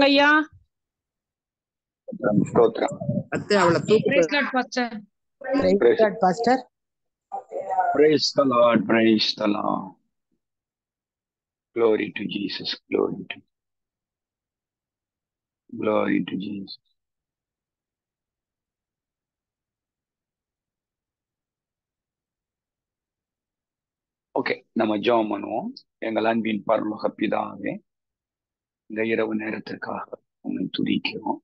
ஐயா ஸ்தோத்திரம் அத்தை அவளை. Praise- God, Pastor. Praise the Lord, praise the Lord. Glory to Jesus, glory to glory to Jesus. Okay நம்ம ஜெபம் பண்ணுவோம் எங்கள் அன்பின் பரலோக பிதாவே இந்த இரவு நேரத்திற்காக உண்மை துதிக்கிறோம்.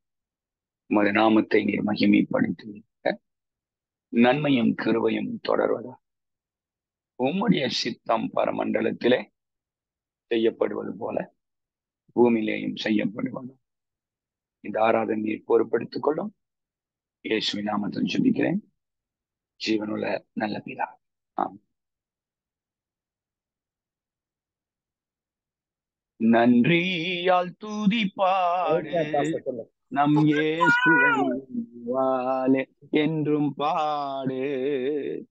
உமது நாமத்தை நீர் மகிமைப்படுத்தி நன்மையும் கிருவையும் தொடர்வதா உம்முடைய சித்தம் பரமண்டலத்திலே செய்யப்படுவது போல பூமியிலேயும் செய்யப்படுவது இந்த ஆராதனையை பொறுப்படுத்திக் கொள்ளும். இயேசுவின் நாமத்தில் சொல்லிக்கிறேன் ஜீவனுள்ள நல்ல பிதா ஆம் நன்றியால் துதிப்பாடு நம் இயேசுவாலே என்றும் பாடு.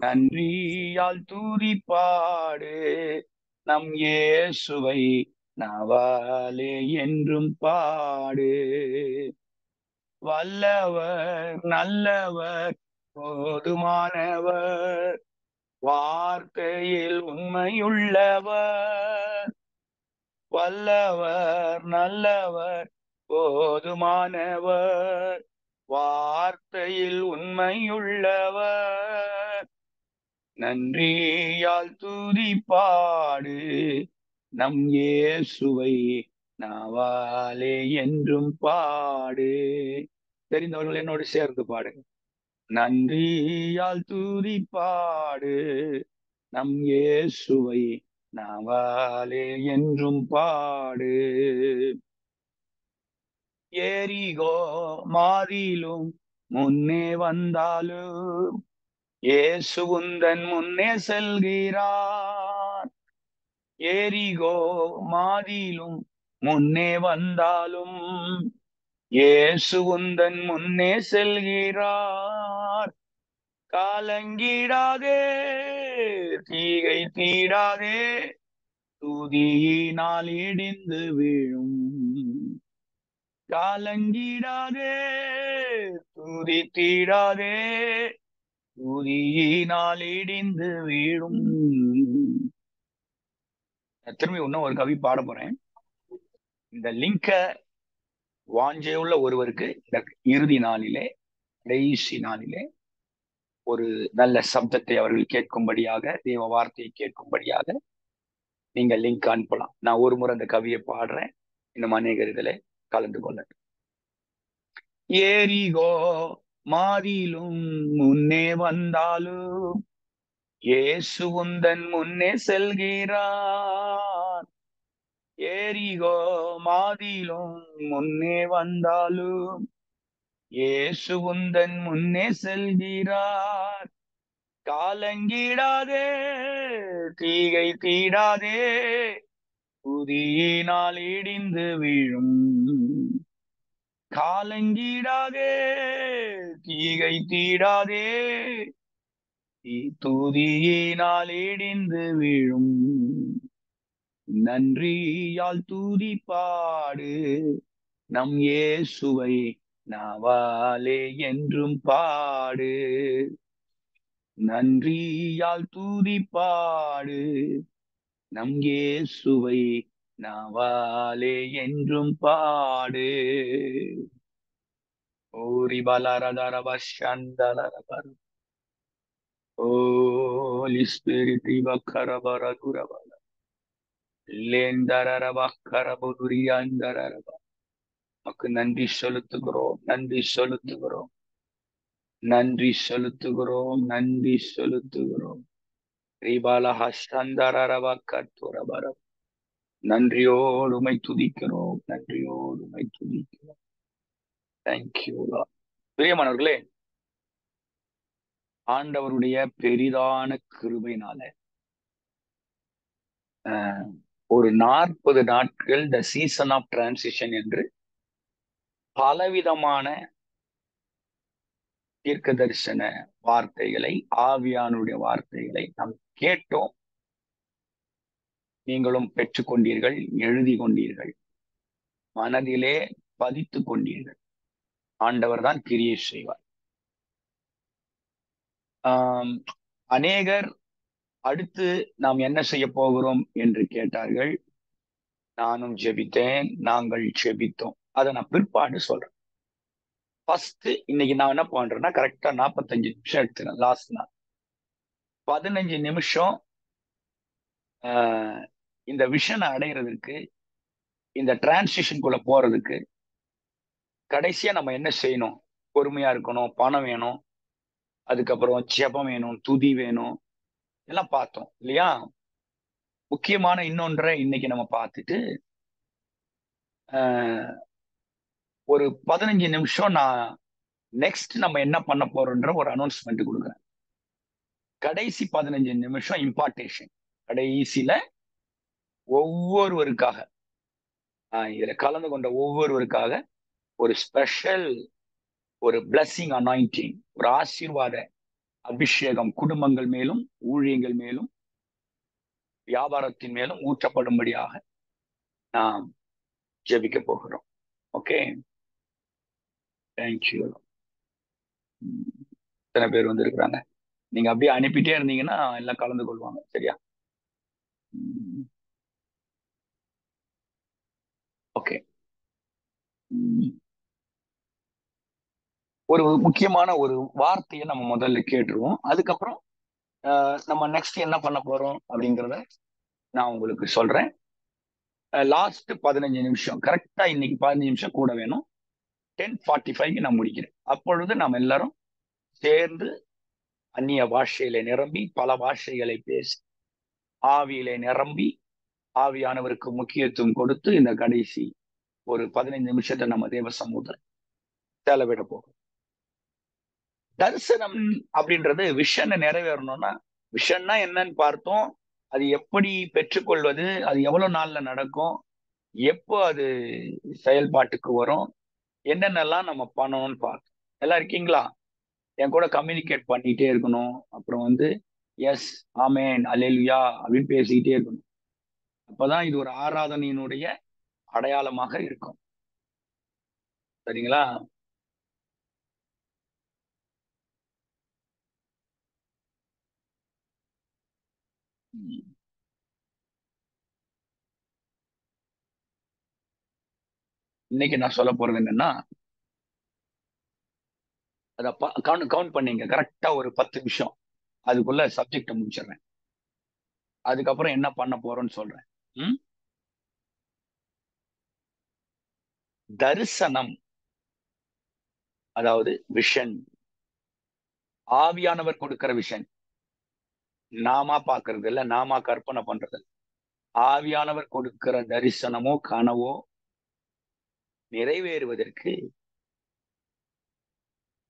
நன்றியால் துதிப்பாடு. நம் இயேசுவை நவாலே என்றும் பாடு. வல்லவர் நல்லவர் போதுமானவர். வார்த்தையில் உண்மையுள்ளவர். வல்லவர் நல்லவர் போதுமானவர் வார்த்தையில் உண்மையுள்ளவர். நன்றியால் துதிப்பாடு நம் இயேசுவை நாவாலே என்றும் பாடு. தெரிந்தவர்கள் என்னோடு சேர்ந்து பாடுங்க நன்றியால் துதிப்பாடு நம் இயேசுவை நாவாலே என்றும் பாடு. ஏரிகோ மாதிலும் முன்னே வந்தாலும் ஏசுகுந்தன் முன்னே செல்கிறார். ஏரிகோ மாதிலும் முன்னே வந்தாலும் ஏசுகுந்தன் முன்னே செல்கிறார். காலங்கிடாதே தீகை தீடாதே துதியினால் இடிந்து வீழும். காலங்கிடாதே துதி தீடாதே துதியினால் இடிந்து வீழும். திரும்பி இன்னும் ஒரு கவி பாட போறேன். இந்த லிங்க வாஞ்சையுள்ள ஒருவருக்கு இந்த இறுதி நாளிலே கடைசி நாளிலே ஒரு நல்ல சப்தத்தை அவர்கள் கேட்கும்படியாக தேவ வார்த்தையை கேட்கும்படியாக நீங்க லிங்க் அனுப்பலாம். நான் ஒரு முறை அந்த கவியை பாடுறேன். இன்னும் அநேகர் இதில் கலந்து கொள்ளட்டும். ஏரிகோ மாதியிலும் முன்னே வந்தாலும் இயேசு உந்தன் முன்னே செல்கிறார். ஏரிகோ மாதிலும் முன்னே வந்தாலும் இயேசு உந்தன் முன்னே செல்கிறார். காலங்கீடாதே தீகை தீடாதே புதியினால் இடிந்து வீழும். காலங்கீடாதே தீகை தீடாதே துதியினால் இடிந்து வீழும். நன்றியால் துதிப்பாடு நம் இயேசுவை நாவாலே என்றும் பாடு. நன்றியால் தூதி பாடு நம் இயேசுவை நாவாலே என்றும் பாடு. ஓரி பலரதரபஷந்தலரபர ஓலி ஸ்பிரிட் இவக்கரபரதுரபல லேந்தரரபக்கரபுதுரியாந்தரரப. நமக்கு நன்றி செலுத்துகிறோம் நன்றி செலுத்துகிறோம். நன்றி செலுத்துகிறோம் நன்றி செலுத்துகிறோம். ரீபாலஹஸ்தந்தரரபக்கத்துரபரம் நன்றியோடு உமை துதிக்கிறோம் நன்றியோடு உமை துதிக்கிறோம். தேங்க்யூ பிரியமானவர்களே ஆண்டவருடைய பெரிதான கிருபையினால ஒரு நாற்பது நாட்கள் த சீசன் ஆஃப் டிரான்சிஷன் என்று பலவிதமான தீர்க்க தரிசன வார்த்தைகளை ஆவியானுடைய வார்த்தைகளை நாம் கேட்டோம். நீங்களும் பெற்றுக்கொண்டீர்கள் எழுதி கொண்டீர்கள். மனதிலே பதித்து கொண்டீர்கள். ஆண்டவர் தான் கிரியை செய்வார். ஆஹ் அநேகர் அடுத்து நாம் என்ன செய்ய போகிறோம் என்று கேட்டார்கள். நானும் ஜெபித்தேன் நாங்கள் ஜெபித்தோம். அதை நான் பிற்பாடு சொல்றேன். ஃபர்ஸ்ட் இன்னைக்கு நான் என்ன பண்றேன்னா கரெக்டா நாற்பத்தஞ்சு நிமிஷம் எடுத்துறேன் லாஸ்ட் நாள் பதினஞ்சு நிமிஷம் ஆஹ், இந்த விஷனை அடைகிறதுக்கு இந்த டிரான்சிஷனுக்குள்ள போறதுக்கு கடைசியா நம்ம என்ன செய்யணும்? பொறுமையா இருக்கணும் பணம் வேணும் அதுக்கப்புறம் ஜெபம் வேணும் துதி வேணும் எல்லாம் பார்த்தோம் இல்லையா? முக்கியமான இன்னொன்றை இன்னைக்கு நம்ம பார்த்துட்டு ஆஹ், ஒரு பதினஞ்சு நிமிஷம் நான் நெக்ஸ்ட் நம்ம என்ன பண்ண போறோன்ற ஒரு அனௌன்ஸ்மெண்ட் கொடுக்குறேன். கடைசி பதினஞ்சு நிமிஷம் இம்பார்ட்டேஷன் கடைசியில ஒவ்வொருவருக்காக இதுல கலந்து கொண்ட ஒவ்வொருவருக்காக ஒரு ஸ்பெஷல் ஒரு பிளஸ்ஸிங் அனாயிண்டிங் ஒரு ஆசீர்வாத அபிஷேகம் குடும்பங்கள் மேலும் ஊழியங்கள் மேலும் வியாபாரத்தின் மேலும் ஊற்றப்படும்படியாக நாம் ஜெபிக்க போகிறோம். ஓகே தேங்க்யூ இத்தனை பேர் வந்திருக்கிறாங்க. நீங்க அப்படியே அனுப்பிட்டே இருந்தீங்கன்னா எல்லாம் கலந்து கொள்வாங்க. சரியா? ஓகே ஒரு முக்கியமான ஒரு வார்த்தையை நம்ம முதல்ல கேட்டுருவோம். அதுக்கப்புறம் ஆஹ், நம்ம நெக்ஸ்ட் என்ன பண்ண போறோம் அப்படிங்கிறத நான் உங்களுக்கு சொல்றேன். லாஸ்ட் பதினஞ்சு நிமிஷம். கரெக்டா இன்னைக்கு பதினஞ்சு நிமிஷம் கூட வேணும். டென் ஃபார்ட்டி ஃபைவ்க்கு நான் முடிக்கிறேன். அப்பொழுது நாம் எல்லாரும் சேர்ந்து அந்நிய பாஷையில நிரம்பி பல பாஷைகளை பேசி ஆவியிலே நிரம்பி ஆவியானவருக்கு முக்கியத்துவம் கொடுத்து இந்த கடைசி ஒரு பதினைந்து நிமிஷத்தை நம்ம தேவ சமூகத்தில் செலவிட போகிறோம். தரிசனம் அப்படின்றது விஷனை நிறைவேறணும்னா விஷன்னா என்னன்னு பார்த்தோம். அது எப்படி பெற்றுக்கொள்வது அது எவ்வளவு நாள்ல நடக்கும் எப்போ அது செயல்பாட்டுக்கு வரும் என்னென்னலாம் நம்ம பண்ணணும்னு பார்த்தோம் எல்லாம் இருக்கீங்களா? என் கூட கம்யூனிகேட் பண்ணிகிட்டே இருக்கணும். அப்புறம் வந்து எஸ் ஆமேன் அலேலுயா அப்படின்னு பேசிக்கிட்டே இருக்கணும். அப்பதான் இது ஒரு ஆராதனையினுடைய அடையாளமாக இருக்கும். சரிங்களா? உம். இன்னைக்கு நான் சொல்ல போறது என்னன்னா அதை கவுண்ட் கவுண்ட் பண்ணீங்க. கரெக்டா ஒரு பத்து நிமிஷம் அதுக்குள்ள சப்ஜெக்டை முடிச்சிடுறேன். அதுக்கப்புறம் என்ன பண்ண போறோம்னு சொல்றேன். ம்? தரிசனம். அதாவது விஷன். ஆவியானவர் கொடுக்கிற விஷன். நாமா பாக்குறது இல்ல நாமா கற்பனை பண்றது ஆவியானவர் கொடுக்கிற தரிசனமோ கனவோ நிறைவேறுவதற்கு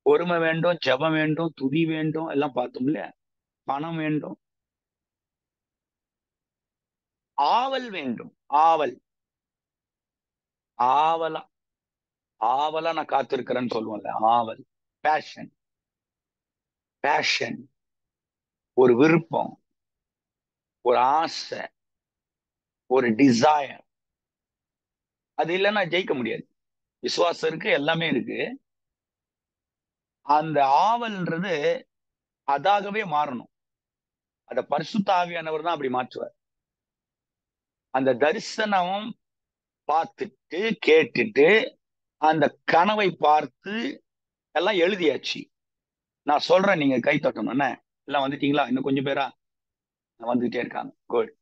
பொறுமை வேண்டும் ஜெபம் வேண்டும் துதி வேண்டும் எல்லாம் பார்த்தோம்ல பணம் வேண்டும். ஆவல் வேண்டும். ஆவல். ஆவலா. ஆவலா நான் காத்திருக்கிறேன்னு சொல்லுவோம்ல ஆவல். பேஷன் பேஷன் ஒரு விருப்பம். ஒரு ஆசை. ஒரு டிசையர் அது இல்லைன்னா ஜெயிக்க முடியாது. விசுவாசம் இருக்கு எல்லாமே இருக்கு. அந்த ஆவல்ன்றது அதாகவே மாறணும். அத பரிசுத்த ஆவியானவர் தான் அப்படி மாற்றுவார். அந்த தரிசனம் பார்த்துட்டு கேட்டுட்டு அந்த கனவை பார்த்து எல்லாம் எழுதியாச்சு. நான் சொல்றேன் நீங்க கை தட்டணும். என்ன? எல்லாம் வந்துட்டீங்களா? இன்னும் கொஞ்சம் பேரா? வந்துகிட்டே இருக்காங்க. குட்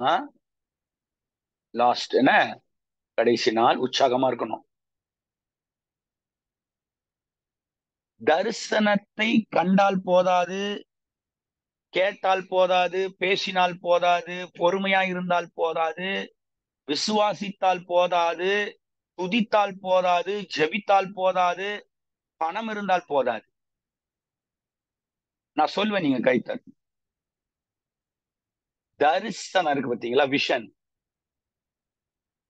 ஆ? லாஸ்ட் என்ன கடைசி நாள் உற்சாகமா இருக்கணும். தரிசனத்தை கண்டால் போதாது கேட்டால் போதாது பேசினால் போதாது பொறுமையா இருந்தால் போதாது விசுவாசித்தால் போதாது துதித்தால் போதாது ஜெபித்தால் போதாது பணம் இருந்தால் போதாது. நான் சொல்வேன் நீங்க கைத்தன் தரிசனம் இருக்கு பார்த்தீங்களா விஷன்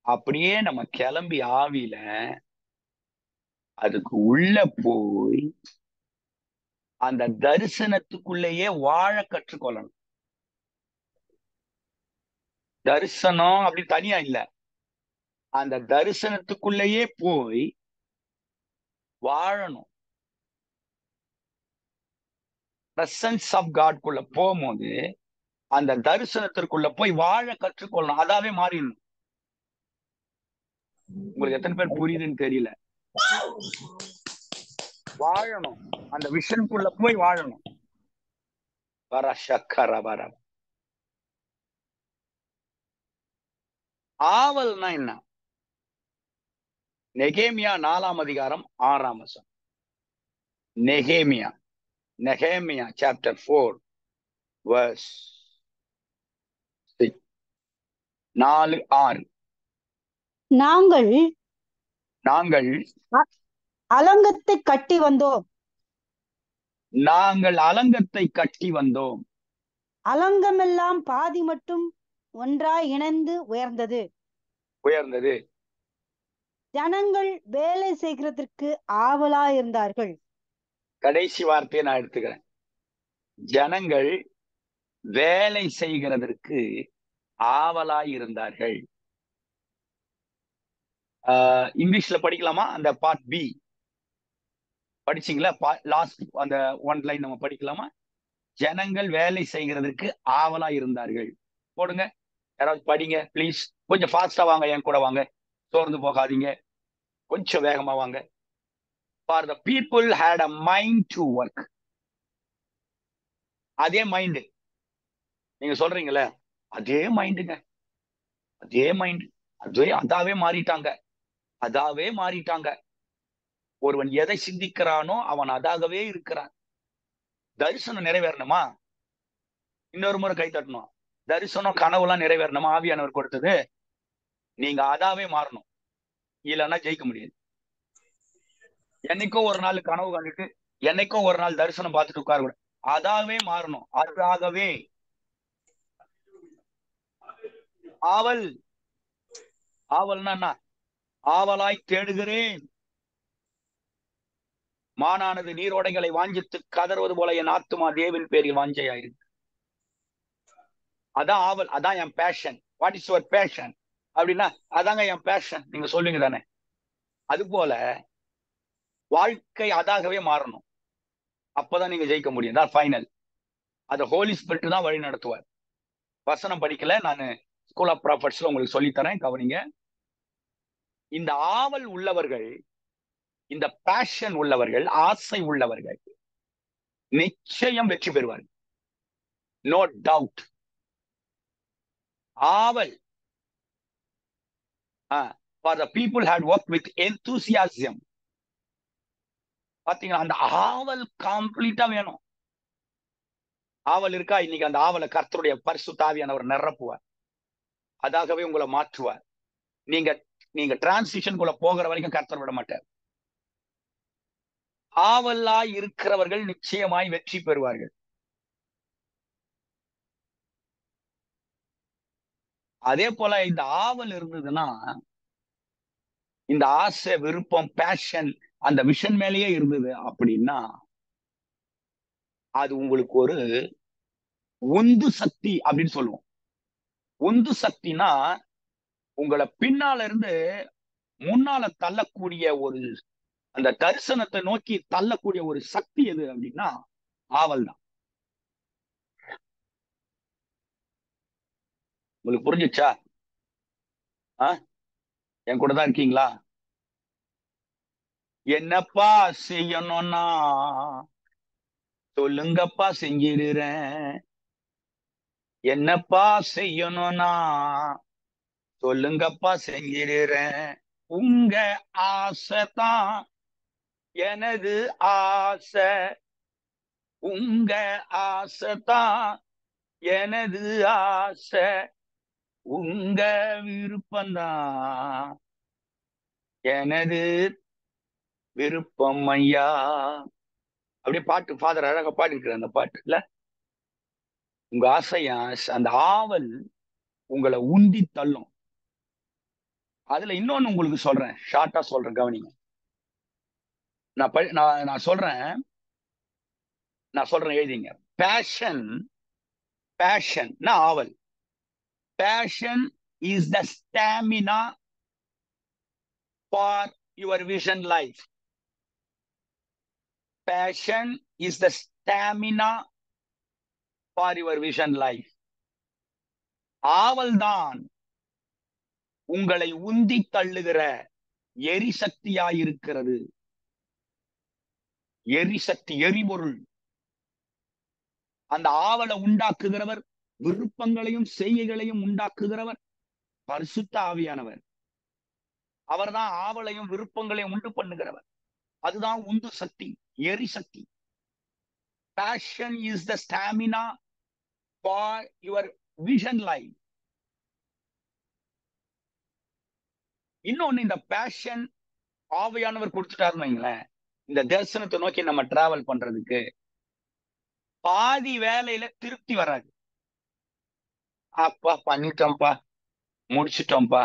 அப்படியே நம்ம கிளம்பி ஆவியில அதுக்கு உள்ள போய் அந்த தரிசனத்துக்குள்ளேயே வாழ கற்றுக்கொள்ளணும். தரிசனம் அப்படி தனியா இல்ல. அந்த தரிசனத்துக்குள்ளேயே போய் வாழணும். பிரசன்ஸ் ஆஃப் காட்குள்ள போகும்போது அந்த தரிசனத்திற்குள்ள போய் வாழ கற்றுக்கொள்ளணும். அதாவே மாறிடணும். உங்களுக்கு எத்தனை பேர் புரியுதுன்னு தெரியல. வாழணும். அந்த விஷனுக்குள்ள போய் வாழணும். வர சக்கர வர. ஆவல்னா என்ன? நெகேமியா நாலாம் அதிகாரம் ஆறாம் வசம் நெகேமியா. நெகேமியா சாப்டர் ஃபோர் வர்ஸ் நாலு ஆறு. நாங்கள் நாங்கள் அலங்கத்தை கட்டி வந்தோம். நாங்கள் அலங்கத்தை கட்டி வந்தோம். அலங்கமெல்லாம் பாதி மட்டும் ஒன்றாய் இணைந்து உயர்ந்தது. உயர்ந்தது. ஜனங்கள் வேலை செய்கிறதற்கு ஆவலா இருந்தார்கள் கடைசி வார்த்தையை நான் எடுத்துக்கிறேன். ஜனங்கள் வேலை செய்கிறதற்கு ஆவலாய் இருந்தார்கள் இங்கிலீஷ்ல படிக்கலாமா? அந்த பார்ட் பி படிச்சீங்களா? லாஸ்ட் அந்த ஒன் லைன் நம்ம படிக்கலாமா? ஜனங்கள் வேலை செய்கிறதுக்கு ஆவலா இருந்தார்கள். போடுங்க. யாராவது படிங்க ப்ளீஸ் கொஞ்சம் ஃபாஸ்டா வாங்க என் கூட வாங்க. சோர்ந்து போகாதீங்க. கொஞ்சம் வேகமா வாங்க. For the people had a mind to work அதே மைண்டு நீங்க சொல்றீங்களே அதே மைண்டுங்க அதே மைண்டு அதே அதாவே மாறிட்டாங்க. அதாவே மாறிட்டாங்க. ஒருவன் எதை சிந்திக்கிறானோ அவன் அதாகவே இருக்கிறான். தரிசனம் நிறைவேறணுமா? இன்னொரு முறை கை தட்டணும். தரிசனம் கனவுலாம் நிறைவேறணுமா? ஆவியானவர் கொடுத்தது. நீங்க அதாவே மாறணும். இல்லைன்னா ஜெயிக்க முடியாது. என்னைக்கோ ஒரு நாள் கனவு கண்டுட்டு என்னைக்கோ ஒரு நாள் தரிசனம் பார்த்துட்டு உட்கார கூட அதாவே மாறணும். அதாகவே. ஆவல். ஆவல்னா என்ன? ஆவலாய் தேடுகிறேன். மானானது நீரோடைகளை வாஞ்சித்து கதறுவது போல என் ஆத்துமா தேவின் பேரில் வாஞ்சையாயிருக்கு. அதான் ஆவல் அதான் என் passion what is your passion அப்படின்னா அதாங்க என் பேஷன் நீங்க சொல்லுங்க தானே. அது போல வாழ்க்கை அதாகவே மாறணும். அப்பதான் நீங்க ஜெயிக்க முடியும். தான் ஃபைனல் அதை ஹோலி ஸ்பிரிட் தான் வழி நடத்துவார். வசனம் படிக்கல. நான் ஸ்கூல் ஆஃப் ப்ராஃபர்ட்ஸ்ல உங்களுக்கு சொல்லித்தரேன் கவனிங்க. இந்த ஆவல் உள்ளவர்கள் இந்த பேஷன் உள்ளவர்கள் ஆசை உள்ளவர்கள் நிச்சயம் வெற்றி பெறுவார்கள் நோ டவுட் ஆவல் for the people had work with enthusiasm பாத்தீங்களா? அந்த ஆவல் கம்ப்ளீட்டா வேணும். ஆவல் இருக்கா? இன்னைக்கு அந்த ஆவலை கர்த்தருடைய பரிசு தாவியானவர் நிரப்புவார். அதாகவே உங்களை மாற்றுவார். நீங்க நீங்க டிரான்சிஷனுக்குள்ள போகிற வரைக்கும் கர்த்தர் விட மாட்டார். ஆவலாய் இருக்கிறவர்கள் நிச்சயமாய் வெற்றி பெறுவார்கள். அதே போல இந்த ஆவல் இருந்ததுன்னா இந்த ஆசை விருப்பம் பேஷன் அந்த விஷன் மேலேயே இருந்தது அப்படின்னா அது உங்களுக்கு ஒரு உந்து சக்தி அப்படின்னு சொல்லுவோம். உந்து சக்தினா உங்களை பின்னால இருந்து முன்னால தள்ளக்கூடிய ஒரு அந்த தரிசனத்தை நோக்கி தள்ளக்கூடிய ஒரு சக்தி எது அப்படின்னா ஆவல் தான் உங்களுக்கு புரிஞ்சிச்சா? ஆ? என் கூட தான் இருக்கீங்களா? என்னப்பா செய்யணும்னா? சொல்லுங்கப்பா செஞ்சிடுறேன். என்னப்பா செய்யணும்னா? சொல்லுங்கப்பா செஞ்சிடுறேன். உங்க ஆசை தான் எனது ஆசை. உங்க ஆசை தான் எனது ஆசை. உங்க விருப்பம்தான் எனது விருப்பம் ஐயா. அப்படியே பாட்டு ஃபாதர் அழகா பாடிருக்கிற அந்த பாட்டு இல்ல உங்க ஆசையா அந்த ஆவல் உங்களை உந்தி தள்ளும். அதுல இன்னொன்னு உங்களுக்கு சொல்றேன். ஷார்ட்டா சொல்றேன் கவனிங்க. நான் ப- நான் நான் சொல்றேன். நான் சொல்றேன் எழுதிங்க. பேஷன் பேஷன் ஆவல்? Passion is the stamina for your vision life passion is the stamina for your vision life ஆவல் தான் உங்களை உந்தி தள்ளுகிற எரிசக்தியாயிருக்கிறது. எரிசக்தி எரிபொருள். அந்த ஆவலை உண்டாக்குகிறவர் விருப்பங்களையும் செய்கைகளையும் உண்டாக்குகிறவர் பரிசுத்த ஆவியானவர். அவர்தான் ஆவலையும் விருப்பங்களையும் உண்டு பண்ணுகிறவர். அதுதான் உந்து சக்தி எரிசக்தி. Passion is the stamina for your vision life இன்னொன்னு இந்த பேஷன் ஆவியானவர் கொடுத்துட்டாருன்னு வைங்களேன் இந்த தரிசனத்தை நோக்கி நம்ம டிராவல் பண்றதுக்கு பாதி வேலையில திருப்தி வராது. அப்பா பண்ணிட்டோம்ப்பா முடிச்சிட்டோம்ப்பா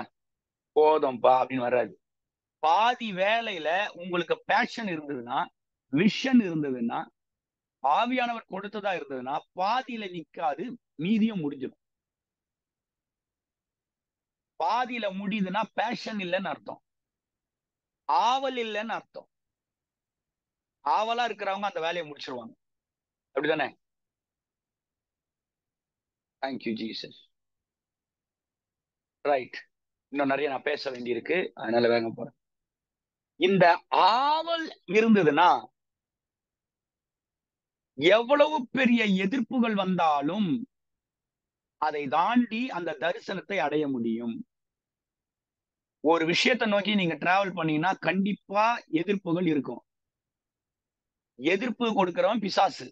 போதும்ப்பா அப்படின்னு வராது. பாதி வேலையில உங்களுக்கு பேஷன் இருந்ததுன்னா விஷன் இருந்ததுன்னா ஆவியானவர் கொடுத்ததா இருந்ததுன்னா பாதியில நிக்காது மீதியும் முடிஞ்சிடும். பாதியில முடியுதுன்னா பேஷன் இல்லைன்னு அர்த்தம். ஆவல் இல்லைன்னு அர்த்தம். ஆவலா இருக்கிறவங்க அந்த வேலையை முடிச்சிருவாங்க. அப்படிதானே? தேங்க்யூ ஜீசஸ் ரைட் இன்னும் நிறைய நான் பேச வேண்டியிருக்கு. அதனால வேக போறேன். இந்த ஆவல் இருந்ததுன்னா எவ்வளவு பெரிய எதிர்ப்புகள் வந்தாலும் அதை தாண்டி அந்த தரிசனத்தை அடைய முடியும். ஒரு விஷயத்தை நோக்கி நீங்க டிராவல் பண்ணீங்கன்னா கண்டிப்பா எதிர்ப்புகள் இருக்கும். எதிர்ப்பு கொடுக்கிறவன் பிசாசு.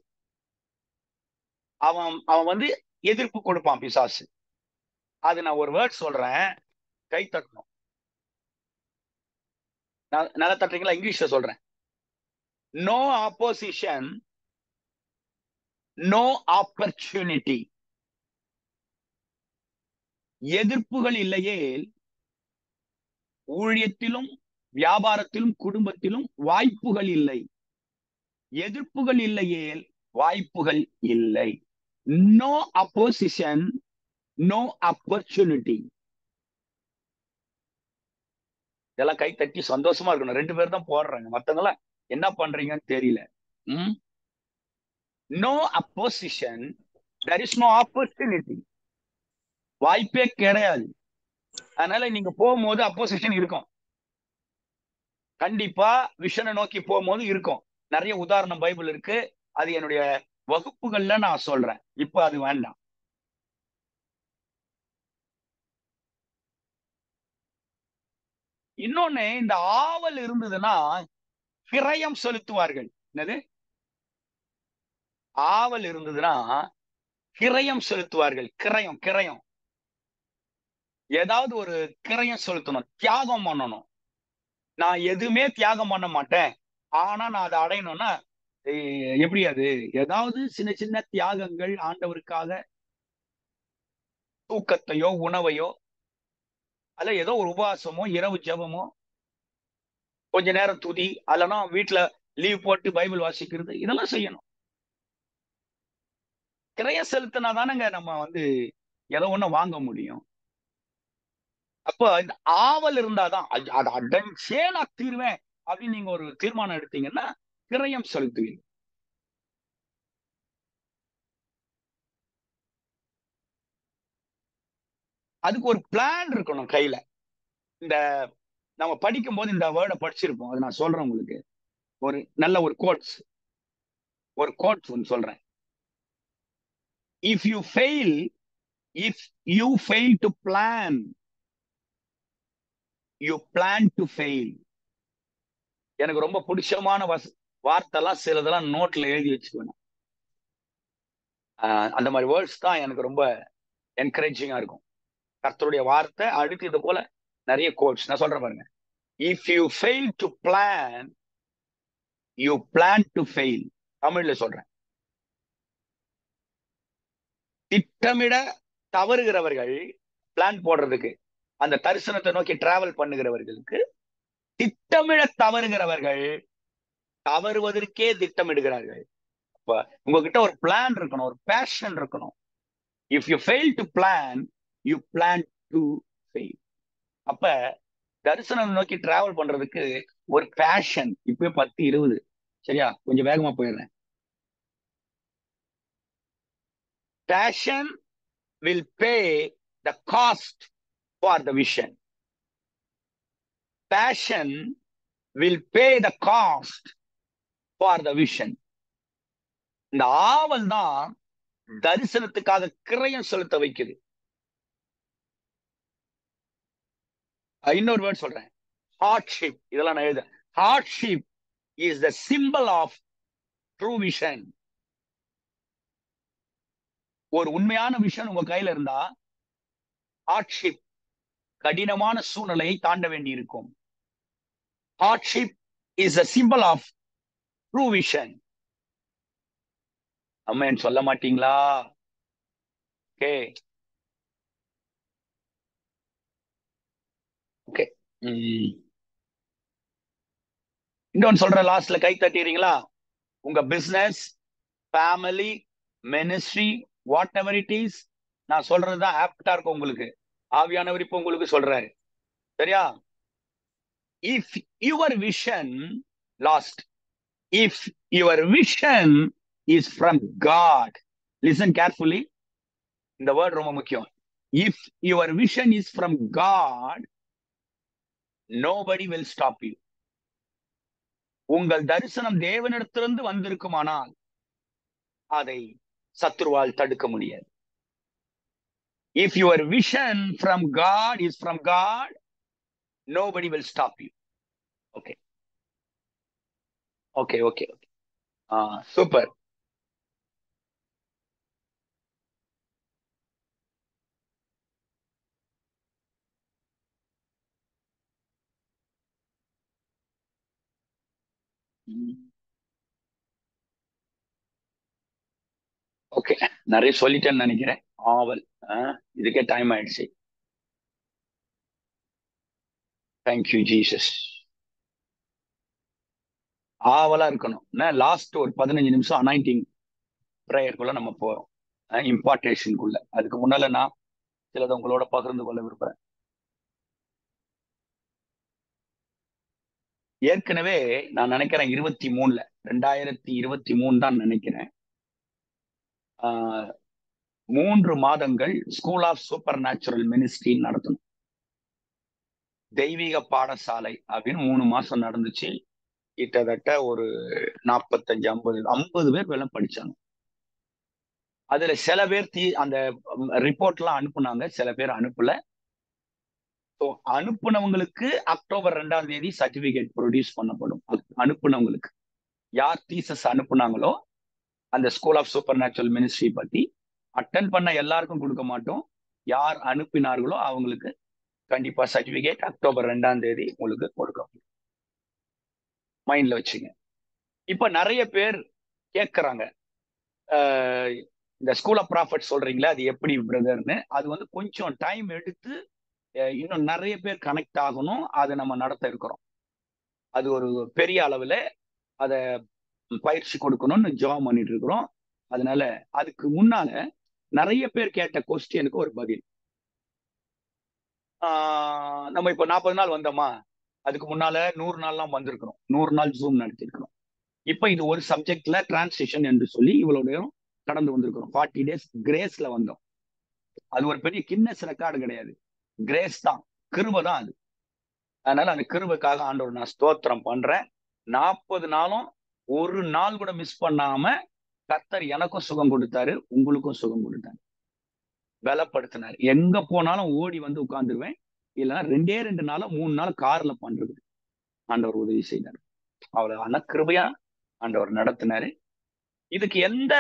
அவன் அவன் வந்து எதிர்ப்பு கொடுப்பான் பிசாசு. அது நான் ஒரு வேர்ட் சொல்றேன். கை தட்டணும். நல்லா தட்டுறீங்களா? இங்கிலீஷ்ல சொல்றேன். நோ ஆப்போசிஷன் நோ ஆப்பர்ச்சுனிட்டி எதிர்ப்புகள் இல்லையே ஊழியத்திலும் வியாபாரத்திலும் குடும்பத்திலும் வாய்ப்புகள் இல்லை. எதிர்ப்புகள் இல்லையே வாய்ப்புகள் இல்லை. நோ அப்போசிஷன் நோ அப்பர்ச்சுனிட்டி இதெல்லாம் கை தட்டி சந்தோஷமா இருக்கணும். ரெண்டு பேர் தான் போடுறாங்க. மத்தவங்களாம் என்ன பண்றீங்கன்னு தெரியல. உம் no opposition there is no opportunity வாய்ப்பே கிடையாது. அதனால நீங்க போகும்போது அப்போசிஷன் இருக்கும். கண்டிப்பா விஷனை நோக்கி போகும்போது இருக்கும். நிறைய உதாரணம் பைபிள் இருக்கு. அது என்னுடைய வகுப்புகள்ல நான் சொல்றேன். இப்ப அது வேண்டாம். இன்னொன்னு இந்த ஆவல் இருந்ததுன்னா கிரயம் செலுத்துவார்கள். என்னது? ஆவல் இருந்ததுன்னா கிரயம் செலுத்துவார்கள். கிரயம் கிரயம். ஏதாவது ஒரு கிரயம் செலுத்தணும் தியாகம் பண்ணணும். நான் எதுவுமே தியாகம் பண்ண மாட்டேன். ஆனா நான் அதை அடையணும்னா எப்படி அது? ஏதாவது சின்ன சின்ன தியாகங்கள் ஆண்டவருக்காக தூக்கத்தையோ உணவையோ அல்ல ஏதோ ஒரு உபவாசமோ இரவு ஜபமோ கொஞ்ச நேரம் துதி அல்லனா வீட்டுல லீவ் போட்டு பைபிள் வாசிக்கிறது இதெல்லாம் செய்யணும். கிரைய செலுத்தினா தானங்க நம்ம வந்து ஏதோ ஒண்ணு வாங்க முடியும். அப்போ இந்த ஆவல் இருந்தாதான் அதை அடைஞ்சே நான் தீர்வேன் அப்படின்னு நீங்க ஒரு தீர்மானம் எடுத்தீங்கன்னா கிரயம் செலுத்துவீங்க. அதுக்கு ஒரு பிளான் இருக்கணும் கையில. இந்த நம்ம படிக்கும் போது இந்த வேர்டை படிச்சிருப்போம். அதை நான் சொல்றேன் உங்களுக்கு. ஒரு நல்ல ஒரு கோட்ஸ் ஒரு கோட்ஸ் ஒன்று சொல்றேன். If you fail if you fail to plan you plan to fail எனக்கு ரொம்ப பிடிச்சமான வச வார்த்தைலாம் சிலதெல்லாம் நோட்ல எழுதி வச்சுக்குவேன். அந்த மாதிரி வேர்ட்ஸ் தான் எனக்கு ரொம்ப என்கரேஜிங்கா இருக்கும். கர்த்தருடைய வார்த்தை அடுத்து இது போல நிறைய கோட்ஸ் நான் சொல்றேன் பாருங்க. If you fail to plan you plan to fail தமிழ்ல சொல்றேன். திட்டமிட தவறுகிறவர்கள் பிளான் போடுறதுக்கு அந்த தரிசனத்தை நோக்கி டிராவல் பண்ணுகிறவர்களுக்கு திட்டமிட தவறுகிறவர்கள் தவறுவதற்கே திட்டமிடுகிறார்கள். அப்ப உங்ககிட்ட ஒரு பிளான் இருக்கணும் ஒரு பேஷன் இருக்கணும். If you fail to plan you plan to fail அப்ப தரிசனம் நோக்கி டிராவல் பண்றதுக்கு ஒரு பேஷன் இப்பவே பத்து இருபது. சரியா? கொஞ்சம் வேகமா போயிடுறேன். Passion will pay the cost for the vision passion will pay the cost for the vision இந்த ஆவல் தான் தரிசனத்துக்காக கிரயம் செலுத்த வைக்குது. இன்னொரு வேர்ட் சொல்றேன். ஹார்ட்ஷிப் இதெல்லாம் நான் எழுத hardship is the simple of true vision ஒரு உண்மையான விஷன் உங்க கையில இருந்தா ஹார்ட்ஷிப் கடினமான சூழ்நிலையை தாண்ட வேண்டி இருக்கும் hardship is a simple of provision amen சொல்ல மாட்டீங்களா? ஓகே ஓகே இன்னொன்னு சொல்ற லாஸ்ட்ல கை தட்டிடுறீங்களா? உங்க business family ministry whatever it is நான் சொல்றதுதான் ஆப்டா இருக்கும் உங்களுக்கு. ஆவியானவர் இப்போ உங்களுக்கு சொல்றாரு. சரியா? If your vision last if your vision is from God listen carefully இந்த வேர்ட் ரொம்ப முக்கியம். If your vision is from God nobody will stop you உங்கள் தரிசனம் தேவனிடத்திலிருந்து வந்திருக்குமானால் அதை சத்ருவால் தடுக்க முடியாது. if your vision from God is from God nobody will stop you okay okay okay okay ah super okay நிறைய சொல்லிட்டேன்னு நினைக்கிறேன் ஆவல் இதுக்கே டைம் ஆயிடுச்சு. தேங்க்யூ ஜீசஸ் ஆவலா இருக்கணும். லாஸ்ட் ஒரு பதினஞ்சு நிமிஷம் அனாயிட்டிங் ப்ரேயருக்குள்ள நம்ம போறோம். இம்பார்ட்டேஷனுக்குள்ள அதுக்கு முன்னால நான் சிலதை உங்களோட பகிர்ந்து கொள்ள விரும்புறேன். ஏற்கனவே நான் நினைக்கிறேன் இருபத்தி மூணுல ரெண்டாயிரத்தி இருபத்தி மூணு தான் நினைக்கிறேன். மூன்று மாதங்கள் school of super natural ministry நடத்தணும். தெய்வீக பாடசாலை அப்படின்னு மூணு மாசம் நடந்துச்சு. கிட்டத்தட்ட ஒரு நாற்பத்தஞ்சு ஐம்பது ஐம்பது பேர் வேலை படிச்சாங்க. அதுல சில பேர் தீ அந்த ரிப்போர்ட் எல்லாம் அனுப்புனாங்க சில பேர் அனுப்பல. ஸோ அனுப்புனவங்களுக்கு அக்டோபர் ரெண்டாம் தேதி சர்டிபிகேட் ப்ரொடியூஸ் பண்ணப்படும். அனுப்புனவங்களுக்கு. யார் தீசஸ் அனுப்புனாங்களோ அந்த school of super natural ministry பத்தி அட்டன் பண்ண எல்லாருக்கும் கொடுக்க மாட்டோம். யார் அனுப்பினார்களோ அவங்களுக்கு கண்டிப்பா சர்டிபிகேட் அக்டோபர் ரெண்டாம் தேதி உங்களுக்கு கொடுக்க மைண்ட்ல வச்சுங்க. இப்ப நிறைய பேர் கேட்கறாங்க இந்த ஸ்கூல் ஆஃப் ப்ராஃபிட் சொல்றீங்களா அது எப்படி பிரதர்னு அது வந்து கொஞ்சம் டைம் எடுத்து இன்னும் நிறைய பேர் கனெக்ட் ஆகணும். அதை நம்ம நடத்த இருக்கிறோம். அது ஒரு பெரிய அளவில் அதை பயிற்சி கொடுக்கணும்னு ஜாப் பண்ணிட்டு இருக்கிறோம். அதனால அதுக்கு முன்னால நிறைய பேர் கேட்ட கொஸ்டினுக்கு ஒரு பதில். நம்ம இப்போ நாற்பது நாள் வந்தோமா? அதுக்கு முன்னால நூறு நாள்லாம் வந்திருக்கிறோம். நூறு நாள் ஜூம் நடத்திருக்கிறோம். இப்போ இது ஒரு சப்ஜெக்ட்ல டிரான்ஸ்லேஷன் என்று சொல்லி இவ்வளவு கடந்து வந்திருக்கிறோம். ஃபார்ட்டி டேஸ் கிரேஸ்ல வந்தோம். அது ஒரு பெரிய கின்னஸ் ரெக்கார்டு கிடையாது. கிரேஸ் தான். கிருபை தான் அது. அதனால அந்த கிருபைக்காக ஆண்டவர் நான் ஸ்தோத்திரம் பண்றேன். நாற்பது நாளும் ஒரு நாள் கூட மிஸ் பண்ணாம கர்த்தர் எனக்கும் சுகம் கொடுத்தாரு உங்களுக்கும் சுகம் கொடுத்தாரு. பலப்படுத்தினார். எங்க போனாலும் ஓடி வந்து உட்கார்ந்துருவேன். இல்லைன்னா ரெண்டே ரெண்டு நாளா மூணு நாள் கார்ல பண்றது ஆண்டவர் உதவி செய்தார். அவ்வளவு அனக்கிருபையா ஆண்டவர் நடத்தினாரு. இதுக்கு எந்த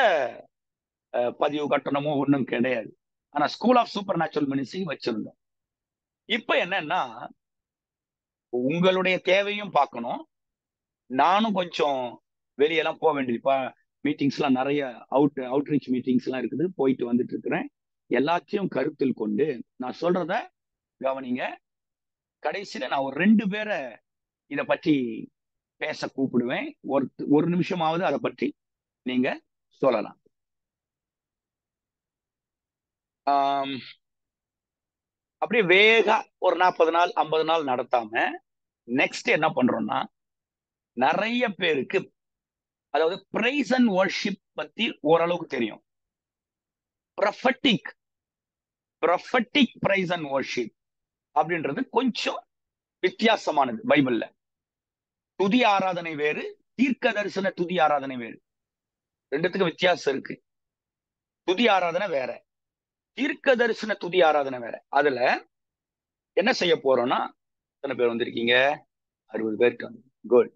பதிவு கட்டணமோ ஒன்றும் கிடையாது. ஆனா school of super natural ministry வச்சிருந்தோம். இப்ப என்னன்னா உங்களுடைய தேவையும் பார்க்கணும். நானும் கொஞ்சம் வெளியெல்லாம் போக வேண்டியது. இப்போ மீட்டிங்ஸ் எல்லாம் நிறைய அவுட் அவுட்ரீச் மீட்டிங்ஸ் எல்லாம் இருக்குது. போயிட்டு வந்துட்டு இருக்கிறேன். எல்லாத்தையும் கருத்தில் கொண்டு நான் சொல்றத கவனிங்க. கடைசியில நான் ஒரு ரெண்டு பேரை இதை பற்றி பேச கூப்பிடுவேன். ஒரு ஒரு நிமிஷமாவது அதை பற்றி நீங்க சொல்லலாம். அப்படியே வேகா ஒரு நாற்பது நாள் ஐம்பது நாள் நடத்தாம நெக்ஸ்ட் என்ன பண்றோம்னா நிறைய பேருக்கு அதாவது பிரைஸ் அண்ட் வர்ஷிப் பத்தி ஓரளவுக்கு தெரியும். Prophetic prophetic praise and worship அப்படின்றது கொஞ்சம் வித்தியாசமானது பைபிள்ல. துதி ஆராதனை வேறு தீர்க்க தரிசன துதி ஆராதனை வேறு. ரெண்டுத்துக்கும் வித்தியாசம் இருக்கு. துதி ஆராதனை வேற. தீர்க்க தரிசன துதி ஆராதனை வேற. அதுல என்ன செய்ய போறோம்னா எத்தனை பேர் வந்திருக்கீங்க? அறுபது பேருக்கு வந்து குட்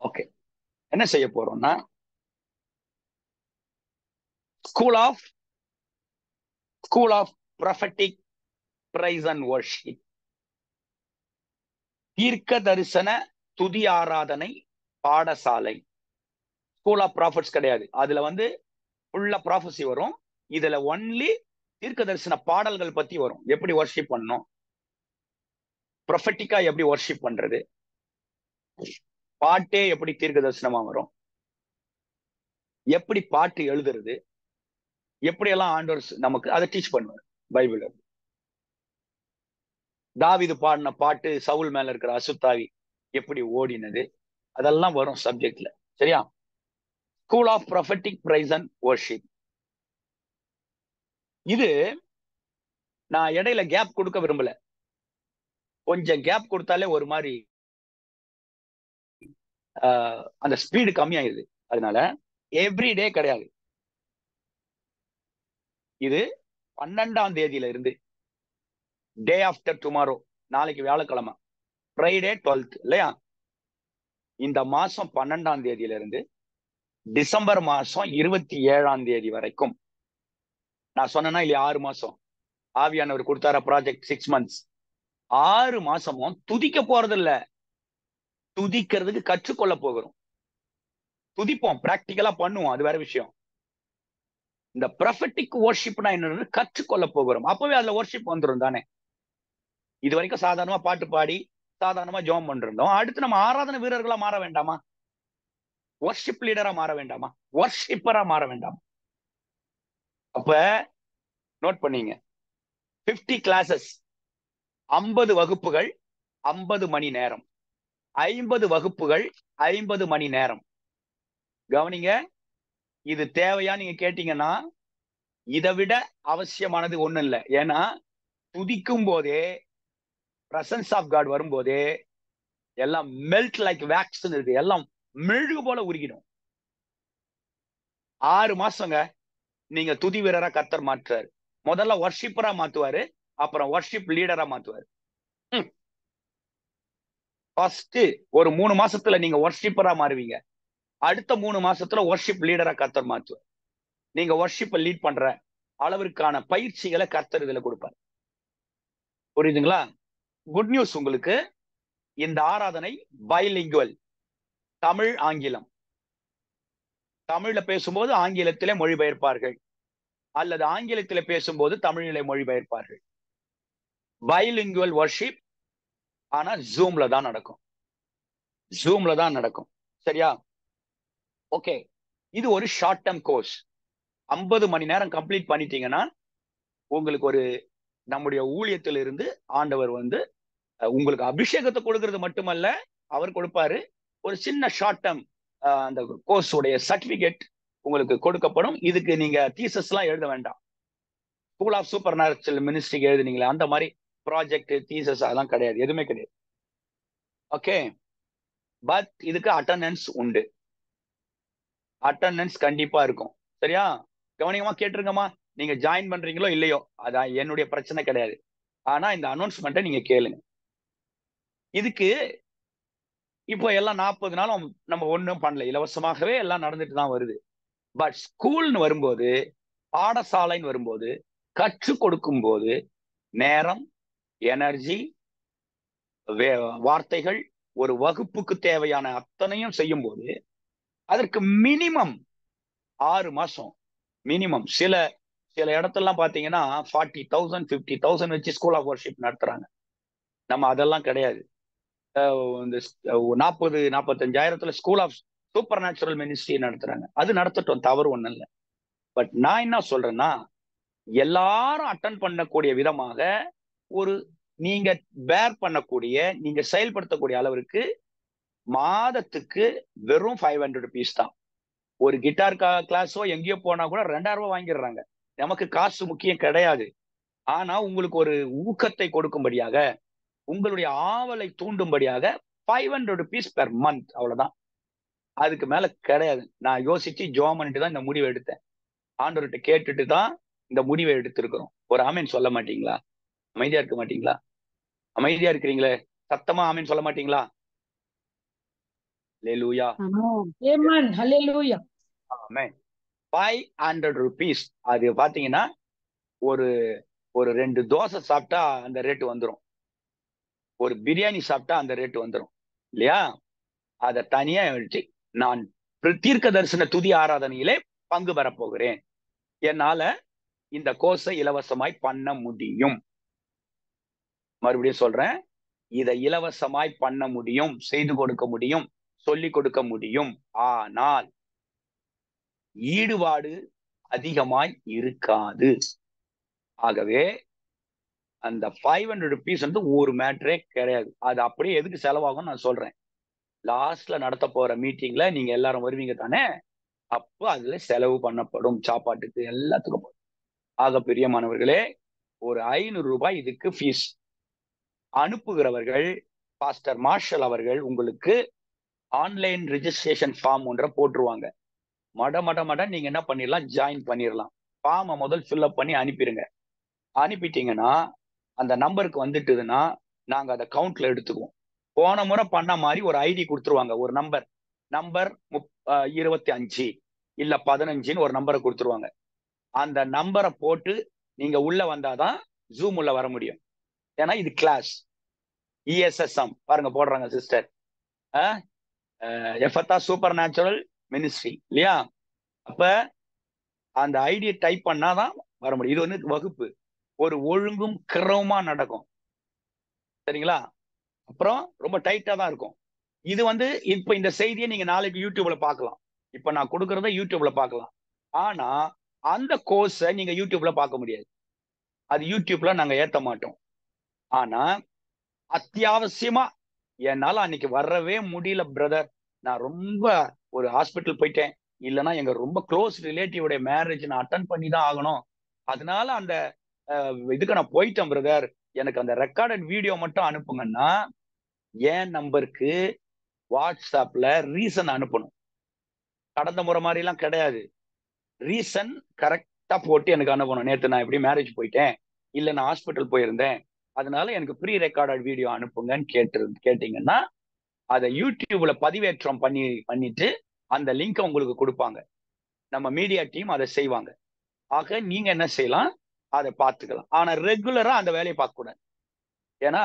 ஓகே என்ன செய்ய போறோம்னா school of school of prophetic praise and worship தீர்க்க தரிசன துதி ஆராதனை பாடசாலை. ஸ்கூல் ஆஃப் ப்ராஃபிட்ஸ் கிடையாது. அதுல வந்து ஃபுல்லா ப்ராஃபஸி வரும். இதுல ஒன்லி தீர்க்க தரிசன பாடல்கள் பத்தி வரும். எப்படி ஒர்ஷிப் பண்ணும் ப்ரொஃபட்டிக்கா எப்படி ஒர்ஷிப் பண்றது? பாட்டே எப்படி தீர்க்க தரிசனமா வரும்? எப்படி பாட்டு எழுதுறது? எப்படியெல்லாம் ஆண்டவர் நமக்கு அதை டீச் பண்ணுவார் பைபிள் தாவிது பாடின பாட்டு சவுல் மேல இருக்கிற அசுத்தாவி எப்படி ஓடினது? அதெல்லாம் வரும் சப்ஜெக்ட்ல சரியா? School of prophetic praise and worship இது நான் இடையில கேப் கொடுக்க விரும்பல. கொஞ்சம் கேப் கொடுத்தாலே ஒரு மாதிரி அந்த ஸ்பீடு கம்மியாயிருது அதனால எவ்ரி டே கிடையாது. இது பன்னெண்டாம் தேதியில இருந்து டே ஆஃப்டர் டுமாரோ நாளைக்கு வியாழக்கிழமை ஃப்ரைடே டுவெல்த் இல்லையா? இந்த மாசம் பன்னெண்டாம் தேதியில இருந்து டிசம்பர் மாசம் இருபத்தி ஏழாம் தேதி வரைக்கும். நான் சொன்னேன்னா இல்லையா? ஆறு மாசம். ஆவியானவர் கொடுத்தார ப்ராஜெக்ட் சிக்ஸ் மந்த்ஸ் ஆறு மாசமும் துதிக்க போறது இல்லை துதிக்கிறதுக்கு கற்றுக்கொள்ள போகிறோம். துதிப்போம் பிராக்டிக்கலா பண்ணுவோம் அது வேற விஷயம். இந்த ப்ரொஃபட்டிக் ஓர்ஷிப்னா என்னன்னு கற்றுக்கொள்ள போகிறோம். அப்பவே அதுல ஒர்ஷிப் வந்துடும் தானே. இது வரைக்கும் சாதாரணமா பாட்டு பாடி சாதாரணமா ஜோம் பண்ணிருந்தோம். அடுத்து நம்ம ஆராதனை வீரர்களா மாற வேண்டாமா? ஒர்ஷிப் லீடரா மாற வேண்டாமா? ஒர்ஷிப்பரா மாற வேண்டாமா? அப்ப நோட் பண்ணீங்க. பிப்டி கிளாஸஸ் ஐம்பது வகுப்புகள் ஐம்பது மணி நேரம். ஐம்பது வகுப்புகள் ஐம்பது மணி நேரம். கவனிங்க இது தேவையா நீங்க கேட்டீங்கன்னா இதை விட அவசியமானது ஒண்ணும் இல்லை. ஏன்னா துதிக்கும் போதே பிரசன்ஸ் ஆஃப் காட் வரும்போதே எல்லாம் மெல்ட் லைக் வேக்ஸ் இருக்கு. எல்லாம் மெழுகு போல உருகிடும். ஆறு மாசங்க நீங்க துதி வீரரா கத்தர் மாற்றுறாரு முதல்ல ஒர்ஷிப்பரா மாத்துவாரு அப்புறம் ஒர்ஷிப் லீடரா மாத்துவாரு. ஃபர்ஸ்ட் ஒரு மூணு மாசத்துல நீங்க ஒர்ஷிப்பரா மாறுவீங்க. அடுத்த மூணு மாசத்துல ஒர்ஷிப் லீடரா கர்த்தர் மாற்றுவார். நீங்க ஒர்ஷிப்பை லீட் பண்ற அளவிற்கான பயிற்சிகளை கர்த்தர் இதுல கொடுப்பார். புரியுதுங்களா? குட் நியூஸ் உங்களுக்கு. இந்த ஆராதனை பைலிங்குவல் தமிழ் ஆங்கிலம். தமிழ்ல பேசும்போது ஆங்கிலத்திலே மொழிபெயர்ப்பார்கள். அல்லது ஆங்கிலத்திலே பேசும்போது தமிழிலே மொழிபெயர்ப்பார்கள். பைலிங்குவல் ஒர்ஷிப் ஆனா ஜூம்ல தான் நடக்கும். ஜூம்ல தான் நடக்கும். சரியா? ஓகே இது ஒரு ஷார்ட் டேர்ம் கோர்ஸ் ஐம்பது மணி நேரம் கம்ப்ளீட் பண்ணிட்டீங்கன்னா உங்களுக்கு ஒரு நம்முடைய ஊழியத்தில் இருந்து ஆண்டவர் வந்து உங்களுக்கு அபிஷேகத்தை கொடுக்கறது மட்டுமல்ல அவர் கொடுப்பாரு. ஒரு சின்ன ஷார்ட் டேர்ம் அந்த கோர்ஸ் உடைய சர்டிபிகேட் உங்களுக்கு கொடுக்கப்படும். இதுக்கு நீங்க தீசஸ் எல்லாம் எழுத வேண்டாம். ஸ்கூல் ஆஃப் சூப்பர் நேச்சுரல் மினிஸ்ட்ரிக்கு எழுதுனீங்களே அந்த மாதிரி ப்ராஜெக்ட் தீசஸ் அதெல்லாம் கிடையாது. எதுவுமே கிடையாது. ஓகே பட் இதுக்கு அட்டண்டன்ஸ் உண்டு. அட்டண்டன்ஸ் கண்டிப்பா இருக்கும். சரியா? கவனிக்கமா கேட்டுருங்கம்மா நீங்க ஜாயின் பண்றீங்களோ இல்லையோ? அதான் என்னுடைய பிரச்சனை கிடையாது. ஆனா இந்த அனௌன்ஸ்மெண்ட்டை நீங்க கேளுங்க. இதுக்கு இப்போ எல்லாம் நாற்பது நாளும் நம்ம ஒன்றும் பண்ணல. இலவசமாகவே எல்லாம் நடந்துட்டு தான் வருது. பட் ஸ்கூல்னு வரும்போது பாடசாலைன்னு வரும்போது கற்றுக் கொடுக்கும் போது நேரம் எனர்ஜி வார்த்தைகள் ஒரு வகுப்புக்கு தேவையான அத்தனையும் செய்யும் போது அதற்கு மினிமம் ஆறு மாசம் மினிமம். சில சில இடத்தெல்லாம் பார்த்தீங்கன்னா ஃபார்ட்டி தௌசண்ட் ஃபிஃப்டி தௌசண்ட் வச்சு ஸ்கூல் ஆஃப் ஒர்ஷிப் நடத்துறாங்க. நம்ம அதெல்லாம் கிடையாது. இந்த நாற்பது நாற்பத்தஞ்சாயிரத்துல school of super natural ministry நடத்துறாங்க. அது நடத்தட்டும் தவறு ஒன்றும் இல்லை. பட் நான் என்ன சொல்றேன்னா எல்லாரும் அட்டன் பண்ணக்கூடிய விதமாக ஒரு நீங்க பேர் பண்ணக்கூடிய நீங்க செயல்படுத்தக்கூடிய அளவிற்கு மாதத்துக்கு வெறும் ஃபைவ் ஹண்ட்ரட் ருபீஸ் தான். ஒரு கிட்டார் கிளாஸோ எங்கேயோ போனா கூட ரெண்டாயிரம் ரூபாய் வாங்கிடுறாங்க. நமக்கு காசு முக்கியம் கிடையாது. ஆனா உங்களுக்கு ஒரு ஊக்கத்தை கொடுக்கும்படியாக உங்களுடைய ஆவலை தூண்டும்படியாக five hundred rupees per month அவ்வளவுதான். அதுக்கு மேல கிடையாது. நான் யோசிச்சு ஜோம் பண்ணிட்டு தான் இந்த முடிவை எடுத்தேன். ஆண்டவர்கிட்ட கேட்டுட்டு தான் இந்த முடிவை எடுத்திருக்கிறோம். ஒரு ஆமீன் சொல்ல மாட்டீங்களா? அமைதியா இருக்க மாட்டீங்களா? அமைதியா இருக்கிறீங்களே? சத்தமா ஆமீன் சொல்ல மாட்டீங்களா? லேலூயா ஃபைவ் ஹண்ட்ரட் ருபீஸ் அது பாத்தீங்கன்னா ஒரு ஒரு ரெண்டு தோசை சாப்பிட்டா அந்த ரேட்டு வந்துடும் ஒரு பிரியாணி சாப்பிட்டா அந்த ரேட்டு வந்துடும் இல்லையா? அதை தனியா வச்சு நான் தீர்க்க தரிசன துதி ஆராதனையிலே பங்கு பெறப் போகிறேன். என்னால இந்த கோர்ஸை இலவசமாய் பண்ண முடியும். மறுபடியும் சொல்றேன். இதை இலவசமாய் பண்ண முடியும் செய்து கொடுக்க முடியும் சொல்லிக் கொடுக்க முடியும். ஆனால் ஈடுபாடு அதிகமாய் இருக்காது. ஆகவே அந்த ஃபைவ் ஹண்ட்ரட் ருபீஸ் வந்து ஒரு மேட்ரே கிடையாது. அது அப்படியே எதுக்கு செலவாகும் நான் சொல்றேன். லாஸ்ட்ல நடத்த போற மீட்டிங்ல நீங்க எல்லாரும் வருவீங்க தானே? அப்போ அதுல செலவு பண்ணப்படும். சாப்பாட்டுக்கு எல்லாத்துக்கும் ஆக பிரியமானவர்களே ஒரு ஐநூறு ரூபாய் இதுக்கு ஃபீஸ் அனுப்புகிறவர்கள் பாஸ்டர் மார்ஷல் அவர்கள் உங்களுக்கு ஆன்லைன் ரிஜிஸ்ட்ரேஷன் ஃபார்ம் ஒன்றை போட்டுருவாங்க. மட மட மட நீங்க என்ன பண்ணிடலாம்? ஜாயின் பண்ணிடலாம். ஃபார்மை முதல் ஃபில்அப் பண்ணி அனுப்பிடுங்க. அனுப்பிட்டீங்கன்னா அந்த நம்பருக்கு வந்துட்டுதுன்னா நாங்கள் அதை கவுண்ட்ல எடுத்துக்குவோம். போன முறை பண்ண மாதிரி ஒரு ஐடி கொடுத்துருவாங்க ஒரு நம்பர் நம்பர் முப் இருபத்தி அஞ்சு இல்லை பதினஞ்சுன்னு ஒரு நம்பரை கொடுத்துருவாங்க. அந்த நம்பரை போட்டு நீங்க உள்ள வந்தாதான் ஜூம் உள்ள வர முடியும். ஏன்னா இது கிளாஸ் இஎஸ்எஸ்எம் பாருங்க போடுறாங்க sister Ephphatha supernatural ministry இல்லையா? அப்ப அந்த ஐடியை டைப் பண்ணாதான் வர முடியும். இது வந்து வகுப்பு. ஒரு ஒழுங்கும் கிரமமா நடக்கும். சரிங்களா? அப்புறம் ரொம்ப டைட்டா தான் இருக்கும். இது வந்து இப்ப இந்த செய்தியை நீங்க நாளைக்கு யூடியூப்ல பார்க்கலாம். இப்ப நான் கொடுக்கறத யூடியூப்ல பார்க்கலாம். ஆனா அந்த கோர்ஸை நீங்க யூடியூப்ல பார்க்க முடியாது. அது யூடியூப்ல நாங்க ஏத்த மாட்டோம். ஆனா அத்தியாவசியமா என்னால அன்னைக்கு வரவே முடியல பிரதர் நான் ரொம்ப ஒரு ஹாஸ்பிட்டல் போயிட்டேன். இல்லைன்னா எங்க ரொம்ப க்ளோஸ் ரிலேட்டிவோட மேரேஜ் நான் அட்டன் பண்ணி தான் ஆகணும். அதனால அந்த இதுக்கு நான் போயிட்டேன் பிரதர் எனக்கு அந்த ரெக்கார்டட் வீடியோ மட்டும் அனுப்புங்கன்னா என் நம்பருக்கு வாட்ஸ்அப்ல ரீசன் அனுப்பணும். கடந்த முறை மாதிரிலாம் கிடையாது. ரீசன் கரெக்டா போட்டு எனக்கு அனுப்பணும். நேற்று நான் எப்படி மேரேஜ் போயிட்டேன் இல்லை நான் ஹாஸ்பிட்டல் போயிருந்தேன் அதனால எனக்கு ப்ரீ ரெக்கார்டட் வீடியோ அனுப்புங்கன்னு கேட்டு கேட்டீங்கன்னா அதை யூடியூப்ல பதிவேற்றம் பண்ணி பண்ணிட்டு அந்த லிங்கை உங்களுக்கு கொடுப்பாங்க. நம்ம மீடியா டீம் அதை செய்வாங்க. ஆக நீங்க என்ன செய்யலாம்? அதை பார்த்துக்கலாம். ஆனா ரெகுலரா அந்த வேலையை பார்க்க கூடாது ஏன்னா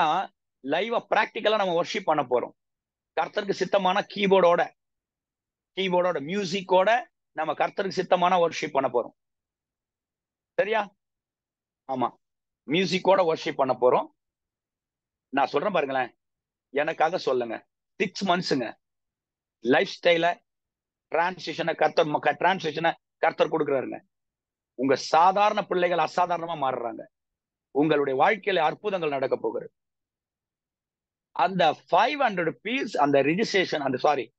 லைவா ப்ராக்டிக்கலா நம்ம ஒர்ஷிப் பண்ண போறோம். கர்த்தருக்கு சித்தமான கீபோர்டோட கீபோர்டோட மியூசிக்கோட நம்ம கர்த்தருக்கு சித்தமான ஒர்ஷிப் பண்ண போறோம். சரியா? ஆமா. மியூசிக்கோட ஒர்ஷிப் பண்ண போறோம். நான் சொல்றேன் பாருங்களேன். எனக்காக சொல்லுங்க. சிக்ஸ் மந்த்ஸுங்க லைஃப் ஸ்டைல டிரான்சிஷனை கர்த்தர் டிரான்சிஷனை கர்த்தர் கொடுக்குறாருங்க. உங்க சாதாரண பிள்ளைகள் அசாதாரணமா மாறுறாங்க. உங்களுடைய வாழ்க்கையில அற்புதங்கள் நடக்க போகிறது அந்த ஃபைவ் ஹண்ட்ரட் பீஸ் அந்த ரிஜிஸ்ட்ரேஷன் அந்த சாரி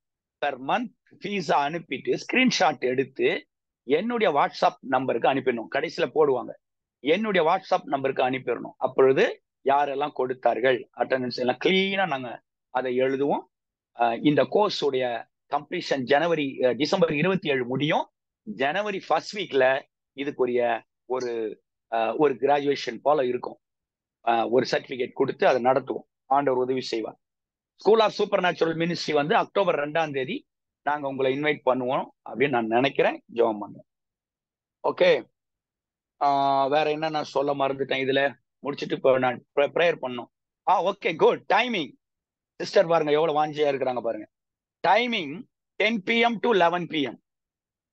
பெர் மந்த் ஃபீஸா அனுப்பிட்டு ஸ்கிரீன்ஷாட் எடுத்து என்னுடைய வாட்ஸ்அப் நம்பருக்கு அனுப்பிடணும். கடைசியில போடுவாங்க. என்னுடைய வாட்ஸ்அப் நம்பருக்கு அனுப்பிடணும். அப்பொழுது யாரெல்லாம் கொடுத்தார்கள்? அட்டண்டன்ஸ் எல்லாம் கிளீனா நாங்க அதை எழுதுவோம். இந்த கோர்ஸ் உடைய கம்ப்ளீஷன் ஜனவரி டிசம்பர் இருபத்தி ஏழு முடியும். ஜனவரி ஃபர்ஸ்ட் வீக்ல இதுக்குரிய ஒரு ஒரு கிராஜுவேஷன் போல இருக்கும். ஒரு சர்டிபிகேட் கொடுத்து அதை நடத்துவோம். ஆண்டவர் உதவி செய்வார். School of super natural ministry வந்து அக்டோபர் ரெண்டாம் தேதி நாங்க உங்களை இன்வைட் பண்ணுவோம் அப்படின்னு நான் நினைக்கிறேன். ஜெபம் பண்ணுவோம். ஓகே வேற என்ன நான் சொல்ல மறந்துட்டேன் இதுல? முடிச்சுட்டு இப்போ நான் ப்ரேயர் பண்ணோம் ah okay good timing sister பாருங்க எவ்வளவு வாஞ்சியா இருக்கிறாங்க பாருங்க. Timing ten PM to eleven PM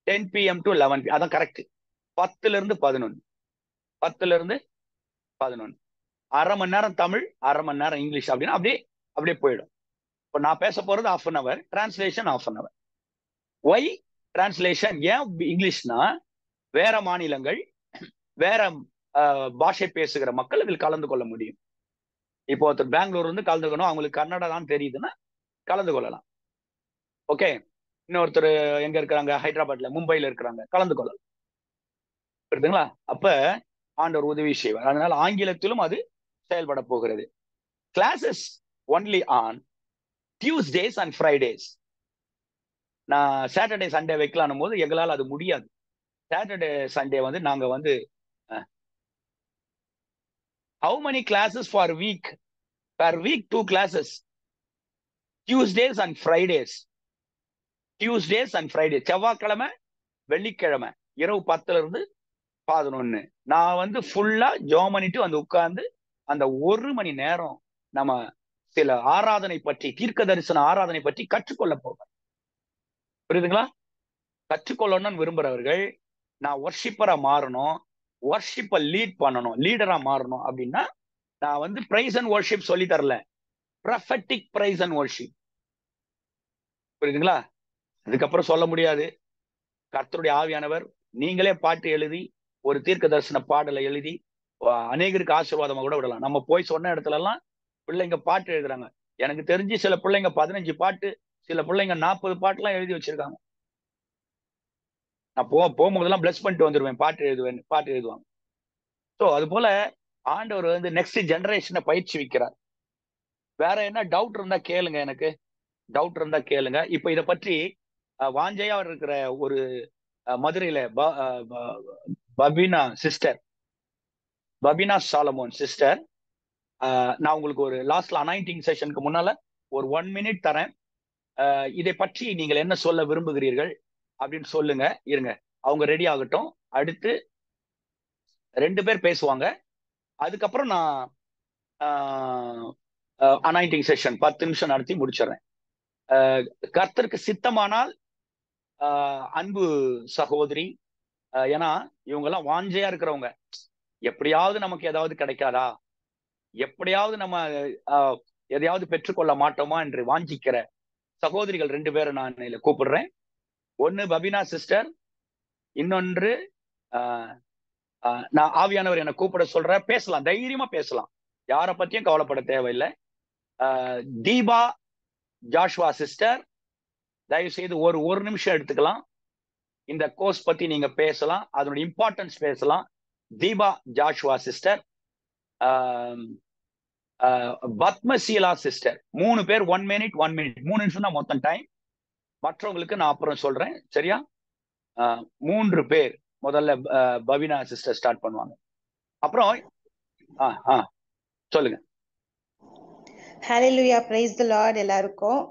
ten PM to eleven P அதான் கரெக்ட் பத்துல இருந்து பதினொன்று பத்துல இருந்து பதினொன்று அரை மணி நேரம் தமிழ் அரை மணி நேரம் இங்கிலீஷ் அப்படின்னா அப்படியே அப்படியே போயிடும். இப்போ நான் பேச போறது of an hour translation of an hour why translation ஏன் இங்கிலீஷ்னா வேற மாநிலங்கள் வேற பாஷை பேசுகிற மக்கள் இதில் கலந்து கொள்ள முடியும். இப்போ ஒருத்தர் பெங்களூர் வந்து கலந்துக்கணும் அவங்களுக்கு கன்னடா தான் தெரியுதுன்னா கலந்து கொள்ளலாம். ஓகே? இன்னொருத்தர் எங்க இருக்கிறாங்க? ஹைதராபாத்ல மும்பைல இருக்கிறாங்க கலந்து கொள்ளலாம். புரியுதுங்களா? அப்ப ஆண்டவர் உதவி செய்வார். அதனால ஆங்கிலத்திலும் அது செயல்பட போகிறது. Classes only on Tuesdays and Fridays நான் சாட்டர்டே சண்டே வைக்கலான்னும் போது எங்களால் அது முடியாது. சாட்டர்டே சண்டே வந்து நாங்க வந்து how many classes for week per week two classes Tuesdays and Fridays Tuesdays and Friday செவ்வாய்க்கிழமை வெள்ளிக்கிழமை. இரவு பத்துல இருந்து பதினொன்னு. நான் வந்து ஃபுல்லா ஜோம் பண்ணிட்டு வந்து உட்கார்ந்து அந்த ஒரு மணி நேரம் நம்ம சில ஆராதனை பற்றி தீர்க்க தரிசன ஆராதனை பற்றி கற்றுக்கொள்ள போவேன். புரியுதுங்களா? கற்றுக்கொள்ளணும்னு விரும்புறவர்கள் நான் ஒர்ஷிப்பரா மாறணும். ஒர்ஷிப்பை லீட் பண்ணணும் லீடரா மாறணும் அப்படின்னா நான் வந்து பிரைஸ் அண்ட் ஒர்ஷிப் சொல்லி தரல. ப்ரஃபட்டிக் பிரைஸ் அண்ட் ஒர்ஷிப் புரியுதுங்களா? அதுக்கப்புறம் சொல்ல முடியாது. கர்த்தருடைய ஆவியானவர் நீங்களே பாட்டு எழுதி ஒரு தீர்க்க தரிசன பாடலை எழுதி அநேகருக்கு ஆசீர்வாதமா கூட விடலாம். நம்ம போய் சொன்ன இடத்துல எல்லாம் பிள்ளைங்க பாட்டு எழுதுறாங்க. எனக்கு தெரிஞ்சு சில பிள்ளைங்க பதினஞ்சு பாட்டு சில பிள்ளைங்க நாற்பது பாட்டுலாம் எழுதி வச்சிருக்காங்க. நான் போ போகும்போதெல்லாம் பிளஸ் பண்ணிட்டு வந்துடுவேன் பாட்டு எழுதுவேன் பாட்டு எழுதுவாங்க ஸோ அது போல ஆண்டவர் வந்து நெக்ஸ்ட் ஜென்ரேஷனை பயிற்சி வைக்கிறார். வேற என்ன டவுட் இருந்தா கேளுங்க எனக்கு. டவுட் இருந்தா கேளுங்க. இப்ப இதை பற்றி வாஞ்சையா இருக்கிற ஒரு மதுரையில Babina sister Babina Solomon sister நான் உங்களுக்கு ஒரு லாஸ்ட்ல அனாயிண்டிங் செஷனுக்கு முன்னால ஒரு ஒன் மினிட் தரேன். இதை பற்றி நீங்கள் என்ன சொல்ல விரும்புகிறீர்கள்? அப்படின்னு சொல்லுங்க. இருங்க. அவங்க ரெடி ஆகட்டும். அடுத்து ரெண்டு பேர் பேசுவாங்க. அதுக்கப்புறம் நான் அனாயிண்டிங் செஷன் பத்து நிமிஷம் நடத்தி முடிச்சிடுறேன். கர்த்தருக்கு சித்தமானால் அன்பு சகோதரி ஏன்னா இவங்கெல்லாம் வாஞ்சையா இருக்கிறவங்க. எப்படியாவது நமக்கு ஏதாவது கிடைக்காதா? எப்படியாவது நம்ம எதையாவது பெற்றுக்கொள்ள மாட்டோமா என்று வாஞ்சிக்கிற சகோதரிகள் ரெண்டு பேரை நான் கூப்பிடுறேன். ஒன்னு பபினா சிஸ்டர் இன்னொன்று நான் ஆவியானவர் என்னை கூப்பிட சொல்ற பேசலாம் தைரியமா பேசலாம். யாரை பத்தியும் கவலைப்பட தேவையில்லை. தீபா ஜாஷ்வா சிஸ்டர் தயவு செய்து ஒரு ஒரு நிமிஷம் எடுத்துக்கலாம். இந்த கோர்ஸ் பத்தி நீங்க பேசலாம் அதனுடைய இம்பார்ட்டன்ஸ் பேசலாம். Deepa Joshua sister Padmaseela sister. மூணு பேர் ஒன் மினிட் ஒன் மினிட் மூணு நிமிஷம் தான் மொத்தம் டைம் மற்றவங்களுக்கு நான் அப்புறம் சொல்றேன். சரியா? மூன்று பேர் முதல்ல பவினா சிஸ்டர் ஸ்டார்ட் பண்ணுவாங்க. அப்புறம் ஆ ஆ சொல்லுங்க. ஹalleluya praise the lord எல்லாருக்கும்.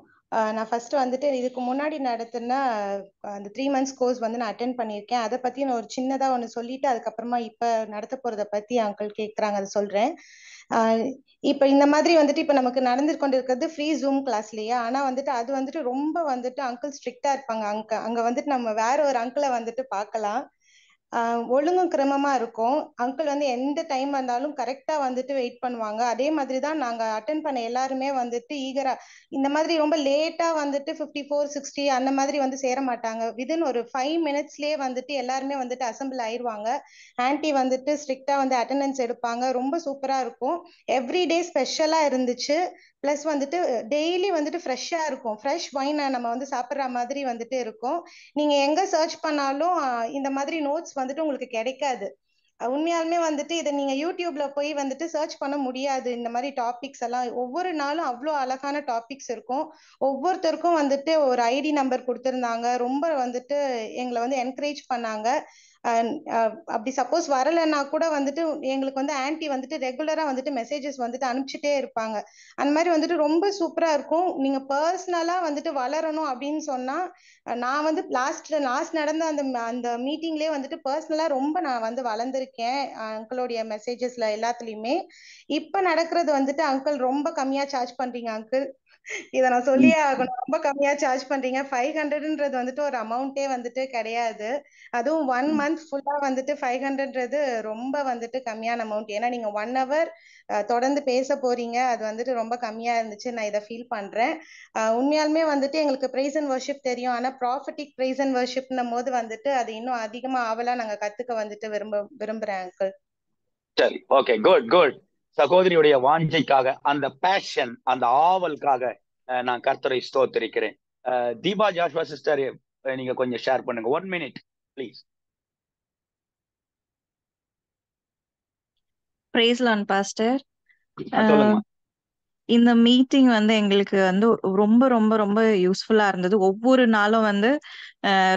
நான் ஃபர்ஸ்ட் வந்துட்டு இதுக்கு முன்னாடி நடத்தின அந்த த்ரீ மந்த்ஸ் கோர்ஸ் வந்து நான் அட்டென்ட் பண்ணியிருக்கேன். அதை பத்தி நான் ஒரு சின்னதா ஒன்று சொல்லிட்டு அதுக்கப்புறமா இப்ப நடத்த போறத பத்தி அங்கிள் கேட்குறாங்க அதை சொல்றேன். இப்ப இந்த மாதிரி வந்துட்டு இப்ப நமக்கு நடந்து கொண்டிருக்கிறது ஃப்ரீ ஜூம் கிளாஸ் இல்லையா? ஆனா வந்துட்டு அது வந்துட்டு ரொம்ப வந்துட்டு அங்கிள் ஸ்ட்ரிக்டா இருப்பாங்க. அங்க அங்க வந்துட்டு நம்ம வேற ஒரு அங்கிளை வந்துட்டு பார்க்கலாம். ஒழுங்கும் கிரமமா இருக்கும். அங்கிள் வந்து எந்த டைம் வந்தாலும் கரெக்டா வந்துட்டு வெயிட் பண்ணுவாங்க. அதே மாதிரி தான் நாங்க அட்டன் பண்ண எல்லாருமே வந்துட்டு ஈகரா இந்த மாதிரி ரொம்ப லேட்டா வந்துட்டு ஃபிஃப்டி ஃபோர் சிக்ஸ்டி அந்த மாதிரி வந்து சேர மாட்டாங்க. விதின் ஒரு ஃபைவ் மினிட்ஸ்லயே வந்துட்டு எல்லாருமே வந்துட்டு அசம்பிள் ஆயிடுவாங்க ஆன்டி வந்துட்டு ஸ்ட்ரிக்டா வந்து அட்டண்டன்ஸ் எடுப்பாங்க. ரொம்ப சூப்பரா இருக்கும். எவ்ரி டே ஸ்பெஷலா இருந்துச்சு. பிளஸ் வந்துட்டு டெய்லி வந்துட்டு ஃப்ரெஷ்ஷாக இருக்கும். ஃப்ரெஷ் ஒயினை நம்ம வந்து சாப்பிட்ற மாதிரி வந்துட்டு இருக்கும். நீங்கள் எங்கே சர்ச் பண்ணாலும் இந்த மாதிரி நோட்ஸ் வந்துட்டு உங்களுக்கு கிடைக்காது. உண்மையாலுமே வந்துட்டு இதை நீங்கள் யூடியூப்ல போய் வந்துட்டு சர்ச் பண்ண முடியாது. இந்த மாதிரி டாபிக்ஸ் எல்லாம் ஒவ்வொரு நாளும் அவ்வளோ அழகான டாபிக்ஸ் இருக்கும். ஒவ்வொருத்தருக்கும் வந்துட்டு ஒரு ஐடி நம்பர் கொடுத்துருந்தாங்க. ரொம்ப வந்துட்டு எங்களை வந்து என்கரேஜ் பண்ணாங்க. அப்படி சப்போஸ் வரலைன்னா கூட வந்துட்டு எங்களுக்கு வந்து ஆன்டி வந்துட்டு ரெகுலரா வந்துட்டு மெசேஜஸ் வந்துட்டு அனுப்பிச்சிட்டே இருப்பாங்க. அந்த மாதிரி வந்துட்டு ரொம்ப சூப்பரா இருக்கும். நீங்க பர்சனலா வந்துட்டு வளரணும் அப்படின்னு சொன்னா நான் வந்து லாஸ்ட் லாஸ்ட் நடந்த அந்த அந்த மீட்டிங்லயே வந்துட்டு பர்சனலா ரொம்ப நான் வந்து வளர்ந்துருக்கேன் அங்கிளுடைய மெசேஜஸ்ல எல்லாத்துலயுமே. இப்ப நடக்கிறது வந்துட்டு அங்கிள் ரொம்ப கம்மியா சார்ஜ் பண்றீங்க அங்கிள் இத நான் சொல்லியே ஆகணும். ரொம்ப கம்மியா சார்ஜ் பண்றீங்க. ஃபைவ் ஹண்ட்ரட்ன்றது வந்துட்டு ஒரு அமௌண்ட்டே வந்துட்டு கிடையாது. அதுவும் ஒன் மந்த் ஃபுல்லா வந்துட்டு ஃபைவ் ஹண்ட்ரட்ன்றது ரொம்ப வந்துட்டு கம்மியான அமௌண்ட் ஏன்னா நீங்க ஒன் ஹவர் தொடர்ந்து பேச போறீங்க. அது வந்துட்டு ரொம்ப கம்மியா இருந்துச்சு. நான் இதை ஃபீல் பண்றேன். உண்மையாலுமே வந்துட்டு எங்களுக்கு பிரைஸ் அண்ட் வர்ஷிப் தெரியும். ஆனா ப்ராஃபிட்டிக் பிரைஸ் அண்ட் வர்ஷிப்னும் போது வந்துட்டு அது இன்னும் அதிகமா ஆவலா நாங்க கத்துக்க வந்துட்டு விரும்ப விரும்புறேன் அங்கிள் சரி. ஓகே குட் குட் சகோதரியுடைய வாஞ்சைக்காக அந்த பேஷன் அந்த ஆவலுக்காக நான் கர்த்தரை ஸ்தோத்திரிக்கிறேன். தீபா ஜாஷ்வா சிஸ்டர் நீங்க கொஞ்சம் ஷேர் பண்ணுங்க. One minute please praise lord pastor இந்த மீட்டிங் வந்து எங்களுக்கு வந்து ரொம்ப ரொம்ப ரொம்ப யூஸ்ஃபுல்லா இருந்தது. ஒவ்வொரு நாளும் வந்து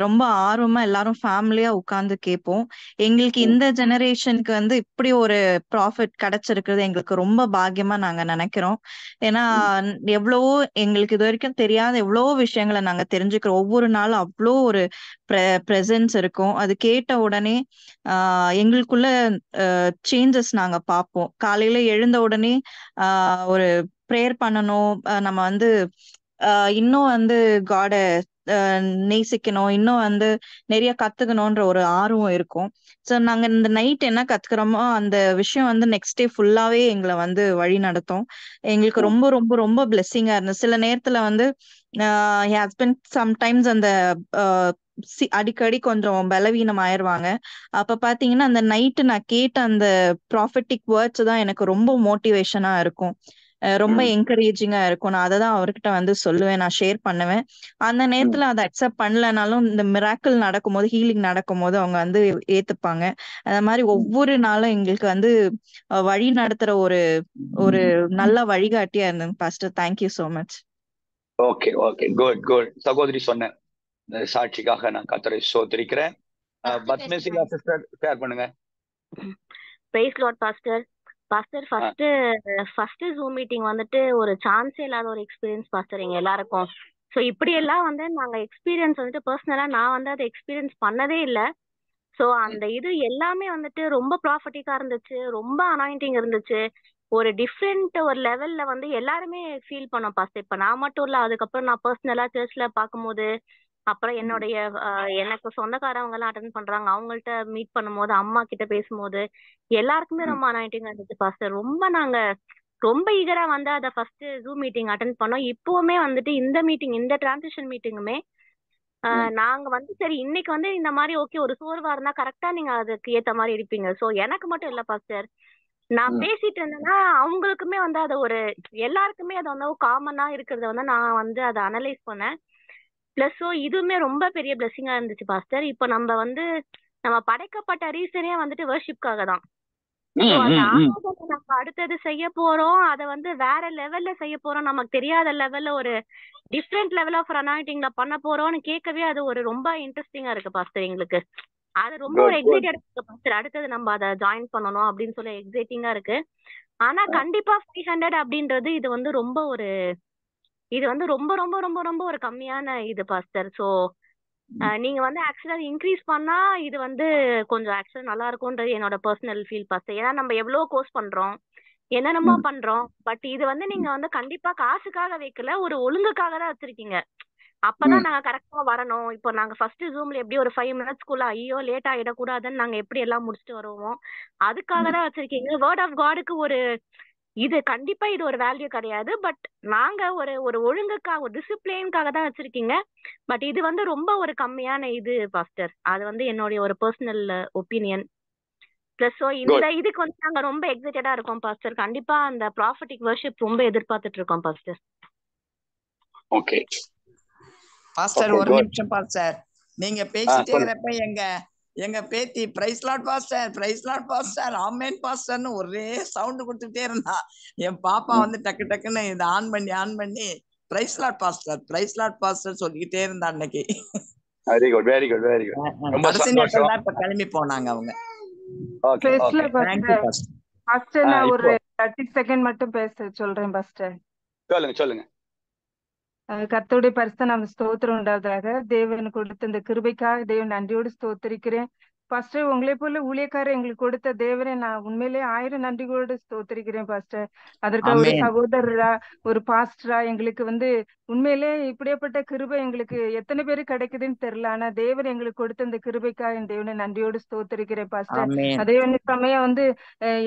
ரொம்ப ஆர்வமா எல்லாரும் ஃபேமிலியா உட்கார்ந்து கேட்போம் எங்களுக்கு. இந்த ஜெனரேஷனுக்கு வந்து இப்படி ஒரு ப்ராஃபிட் கிடைச்சிருக்கிறது எங்களுக்கு ரொம்ப பாக்கியமா நாங்க நினைக்கிறோம். ஏன்னா எவ்வளவோ எங்களுக்கு இது வரைக்கும் தெரியாத எவ்வளவோ விஷயங்களை நாங்க தெரிஞ்சுக்கிறோம். ஒவ்வொரு நாளும் அவ்வளோ ஒரு ப்ரெசன்ஸ் இருக்கும். அது கேட்ட உடனே ஆஹ் எங்களுக்குள்ள சேஞ்சஸ் நாங்க பார்ப்போம் காலையில எழுந்த உடனே ஆஹ் ஒரு ப்ரேயர் பண்ணணும். நம்ம வந்து இன்னும் வந்து காட நேசிக்கணும். இன்னும் வந்து நிறைய கத்துக்கணும்ன்ற ஒரு ஆர்வம் இருக்கும். ஸோ நாங்க இந்த நைட் என்ன கத்துக்கிறோமோ அந்த விஷயம் வந்து நெக்ஸ்ட் டே ஃபுல்லாவே எங்களை வந்து வழி நடத்தும். எங்களுக்கு ரொம்ப ரொம்ப ரொம்ப பிளெஸ்ஸிங்கா இருந்தது சில நேரத்துல வந்து ஹஸ்பண்ட் சம்டைம்ஸ் அந்த அடிக்கடி கொஞ்சம் பலவீனம் ஆயிருவாங்க அப்ப பாத்தீங்கன்னா அந்த நைட்டு நான் கேட்ட அந்த ப்ராஃபிட்டிக் வேர்ட்ஸ் தான் எனக்கு ரொம்ப மோட்டிவேஷனா இருக்கும். ரொம்ப. என்கரேஜிங்கா இருக்கும். நான் அதை தான் அவர்கிட்ட வந்து சொல்லுவேன். நான் ஷேர் பண்ணுவேன். அந்த நேரத்துல அதை அக்செப்ட் பண்ணலனாலும் இந்த மிராக்கிள் நடக்கும்போது ஹீலிங் நடக்கும்போது அவங்க வந்து ஏத்துப்பாங்க. அந்த மாதிரி ஒவ்வொரு நாளும் எங்களுக்கு வந்து வழி நடத்துற ஒரு ஒரு நல்ல வழிகாட்டியா இருந்தது pastor thank you so much okay okay good good சகோதரி சொன்ன சாட்சிக்காக நான் கர்த்தரை ஸ்தோத்திரிக்கிறேன். அஹ், பத்மேசிகா சிஸ்டர் ஷேர் பண்ணுங்க. Praise lord pastor pastor first first zoom meeting வந்துட்டு ஒரு சான்ஸே இல்லாத ஒரு எக்ஸ்பீரியன்ஸ் பாஸ்டர் எங்க எல்லாருக்கும். ஸோ இப்படி எல்லாம் வந்து நாங்க எக்ஸ்பீரியன்ஸ் வந்துட்டு பர்சனலா நான் வந்து அதை எக்ஸ்பீரியன்ஸ் பண்ணதே இல்ல. ஸோ அந்த இது எல்லாமே வந்துட்டு ரொம்ப ப்ராஃபிட்டிக்கா இருந்துச்சு ரொம்ப அனாயிண்டிங் இருந்துச்சு. ஒரு டிஃப்ரெண்ட் ஒரு லெவல்ல வந்து எல்லாருமே ஃபீல் பண்ணோம் பாஸ்டர் இப்ப நான் மட்டும் இல்ல அதுக்கப்புறம் நான் பர்சனலா சர்ச்ல பார்க்கும்போது அப்புறம் என்னுடைய அஹ், எனக்கு சொந்தக்காரவங்க எல்லாம் அட்டன் பண்றாங்க அவங்கள்ட்ட மீட் பண்ணும்போது அம்மா கிட்ட பேசும்போது எல்லாருக்குமே. ரொம்ப அனாயிட்டிங்கா இருந்துச்சு பாஸ்டர் ரொம்ப நாங்க ரொம்ப ஈகரா வந்து அதை ஃபர்ஸ்ட் ஜூம் மீட்டிங் அட்டன் பண்ணோம் இப்பவுமே வந்துட்டு இந்த மீட்டிங் இந்த டிரான்சிஷன் மீட்டிங்குமே. நாங்க வந்து சரி இன்னைக்கு வந்து இந்த மாதிரி ஓகே ஒரு சோர்வா இருந்தா கரெக்டா நீங்க அதுக்கு ஏத்த மாதிரி இருப்பீங்க சோ எனக்கு மட்டும் இல்ல பாஸ்டர் நான். பேசிட்டு இருந்தேன்னா அவங்களுக்குமே வந்து அது ஒரு எல்லாருக்குமே அது வந்து காமனா இருக்கிறத வந்து நான் வந்து அதை அனலைஸ் பண்ணேன் பிளஸ் ஸோ இதுவுமே ரொம்ப பெரிய பிளெஸிங்கா இருந்துச்சு பாஸ்டர் இப்போ நம்ம வந்து நம்ம படைக்கப்பட்ட ரீசனே வந்துட்டு வர்ஷிப்காக தான் நம்ம அடுத்தது செய்ய போறோம் அதை வந்து வேற லெவல்ல செய்ய போறோம். நமக்கு தெரியாத லெவல்ல ஒரு டிஃப்ரெண்ட் லெவல் ஆஃப் அனாயிட்டிங்ல பண்ண போறோம்னு கேட்கவே அது ஒரு ரொம்ப இன்ட்ரெஸ்டிங்கா இருக்கு பாஸ்டர் எங்களுக்கு. அது ரொம்ப ஒரு எக்ஸைட்டட் இருக்கு பாஸ்டர் அடுத்தது நம்ம அதை ஜாயின் பண்ணணும் அப்படின்னு சொல்லி எக்ஸைட்டிங்கா இருக்கு. ஆனா. கண்டிப்பா ஃபைவ் ஹண்ட்ரட் அப்படின்றது இது வந்து ரொம்ப ஒரு இது வந்து ரொம்ப ரொம்ப ரொம்ப ரொம்ப ஒரு கம்மியான இது பாஸ்டர் ஸோ நீங்க வந்து ஆக்சுவலா இன்க்ரீஸ் பண்ணா இது வந்து கொஞ்சம் ஆக்சுவலா நல்லா இருக்கும்ன்றது என்னோட பர்சனல் ஃபீல் பாஸ்டர் ஏன்னா நம்ம எவ்வளவு கோர்ஸ் பண்றோம் என்னென்னமோ. பண்றோம் பட் இது வந்து நீங்க வந்து கண்டிப்பா காசுக்காக வைக்கல ஒரு ஒழுங்குக்காக தான் வச்சிருக்கீங்க அப்பதான். நாங்க கரெக்டா வரணும் இப்போ நாங்க ஃபர்ஸ்ட் ஜூம்ல எப்படி ஒரு ஃபைவ் மினிட்ஸ்க்குள்ள ஐயோ லேட் ஆயிடக்கூடாதுன்னு நாங்க எப்படி எல்லாம் முடிச்சுட்டு வருவோம் அதுக்காக. தான் வச்சிருக்கீங்க வேர்ட் ஆஃப் காடுக்கு ஒரு இது கண்டிப்பா இது ஒரு வேல்யூ கிடையாது. பட் நாங்க ஒரு ஒரு ஒழுங்குக்காக ஒரு டிசிப்ளின்காக தான் வச்சிருக்கீங்க. பட் இது வந்து ரொம்ப ஒரு கம்மியான இது பாஸ்டர் அது வந்து என்னுடைய ஒரு பர்சனல் ஒப்பீனியன் பிளஸ் ஸோ இந்த இதுக்கு வந்து நாங்க ரொம்ப எக்ஸைட்டடா இருக்கோம் பாஸ்டர் கண்டிப்பா அந்த ப்ராஃபிட்டிக் வர்ஷிப் ரொம்ப எதிர்பார்த்துட்டு இருக்கோம் பாஸ்டர் ஓகே பாஸ்டர் ஒரு நிமிஷம் பாஸ்டர் நீங்க பேசிட்டே இருக்கிறப்ப எங்க எங்க பேத்தி praise lord pastor praise lord pastor amen பாஸ்டர்னு ஒரே சவுண்ட் கொடுத்துட்டே இருந்தா. என் பாப்பா. வந்து டக்கு டக்குன்னு இதை ஆன் பண்ணி ஆன் பண்ணி praise lord pastor praise lord pastor சொல்லிக்கிட்டே இருந்தா அன்னைக்கு. Very good very good very good கடைசி நேரத்துல சந்தோஷம். தான் இப்ப கிளம்பி போனாங்க அவங்க. பாஸ்டர் நான் ஒரு தேர்ட்டி செகண்ட் மட்டும் பேச சொல்றேன் பாஸ்டர் சொல்லுங்க சொல்லுங்க. கத்தோடைய பரிசு நாம் ஸ்தோத்திரம் உண்டாவதாக தேவன் கொடுத்த இந்த கிருபைக்காக தேவன் நன்றியோடு ஸ்தோத்திரிக்கிறேன். பாஸ்டர் உங்களை போல ஊழியக்காரர் எங்களுக்கு கொடுத்த தேவனை நான் உண்மையிலே ஆயிரம் நன்றிகளோடு ஸ்தோத்திரிக்கிறேன் பாஸ்டர் அதற்காக ஒரு சகோதரரா ஒரு பாஸ்டரா எங்களுக்கு வந்து உண்மையிலே இப்படியாப்பட்ட கிருபை எங்களுக்கு எத்தனை பேரு கிடைக்குதுன்னு தெரியல. ஆனா தேவன் எங்களுக்கு கொடுத்த இந்த கிருபைக்காக என் தேவனை நன்றியோடு ஸ்தோத்திரிக்கிறேன் பாஸ்டர் அதே சமயம் வந்து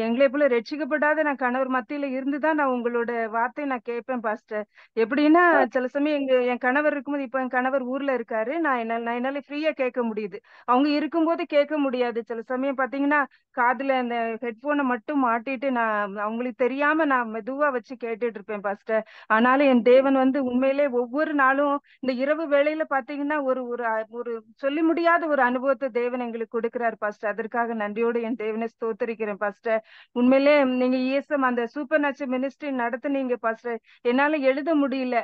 எங்களை போல ரட்சிக்கப்படாத நான் கணவர் மத்தியில இருந்துதான் நான் உங்களோட வார்த்தையை நான் கேட்பேன் பாஸ்டர் எப்படின்னா சில சமயம் எங்க என் கணவர் இருக்கும்போது இப்ப என் கணவர் ஊர்ல இருக்காரு. நான் என்ன நான் என்னால ஃப்ரீயா கேட்க முடியுது. அவங்க இருக்கும்போது கேட்க முடியாது. சில சமயம் பாத்தீங்கன்னா காதுல அந்த ஹெட்போனை மட்டும் மாட்டிட்டு நான் அவங்களுக்கு தெரியாம நான் மெதுவா வச்சு கேட்டுட்டு இருப்பேன் பாஸ்டர் ஆனாலும் என் தேவன் வந்து உண்மையிலே ஒவ்வொரு நாளும் இந்த இரவு வேளையில பாத்தீங்கன்னா ஒரு ஒரு ஒரு சொல்லி முடியாத ஒரு அனுபவத்தை தேவன் எங்களுக்கு கொடுக்கிறார் பாஸ்டர் அதற்காக நன்றியோடு என் தேவனை ஸ்தோத்தரிக்கிறேன் பாஸ்டர் உண்மையிலே நீங்க இஎஸ்எம் அந்த சூப்பர் நேச்சர் மினிஸ்ட்ரி நடத்துனீங்க பாஸ்டர் என்னால எழுத முடியல.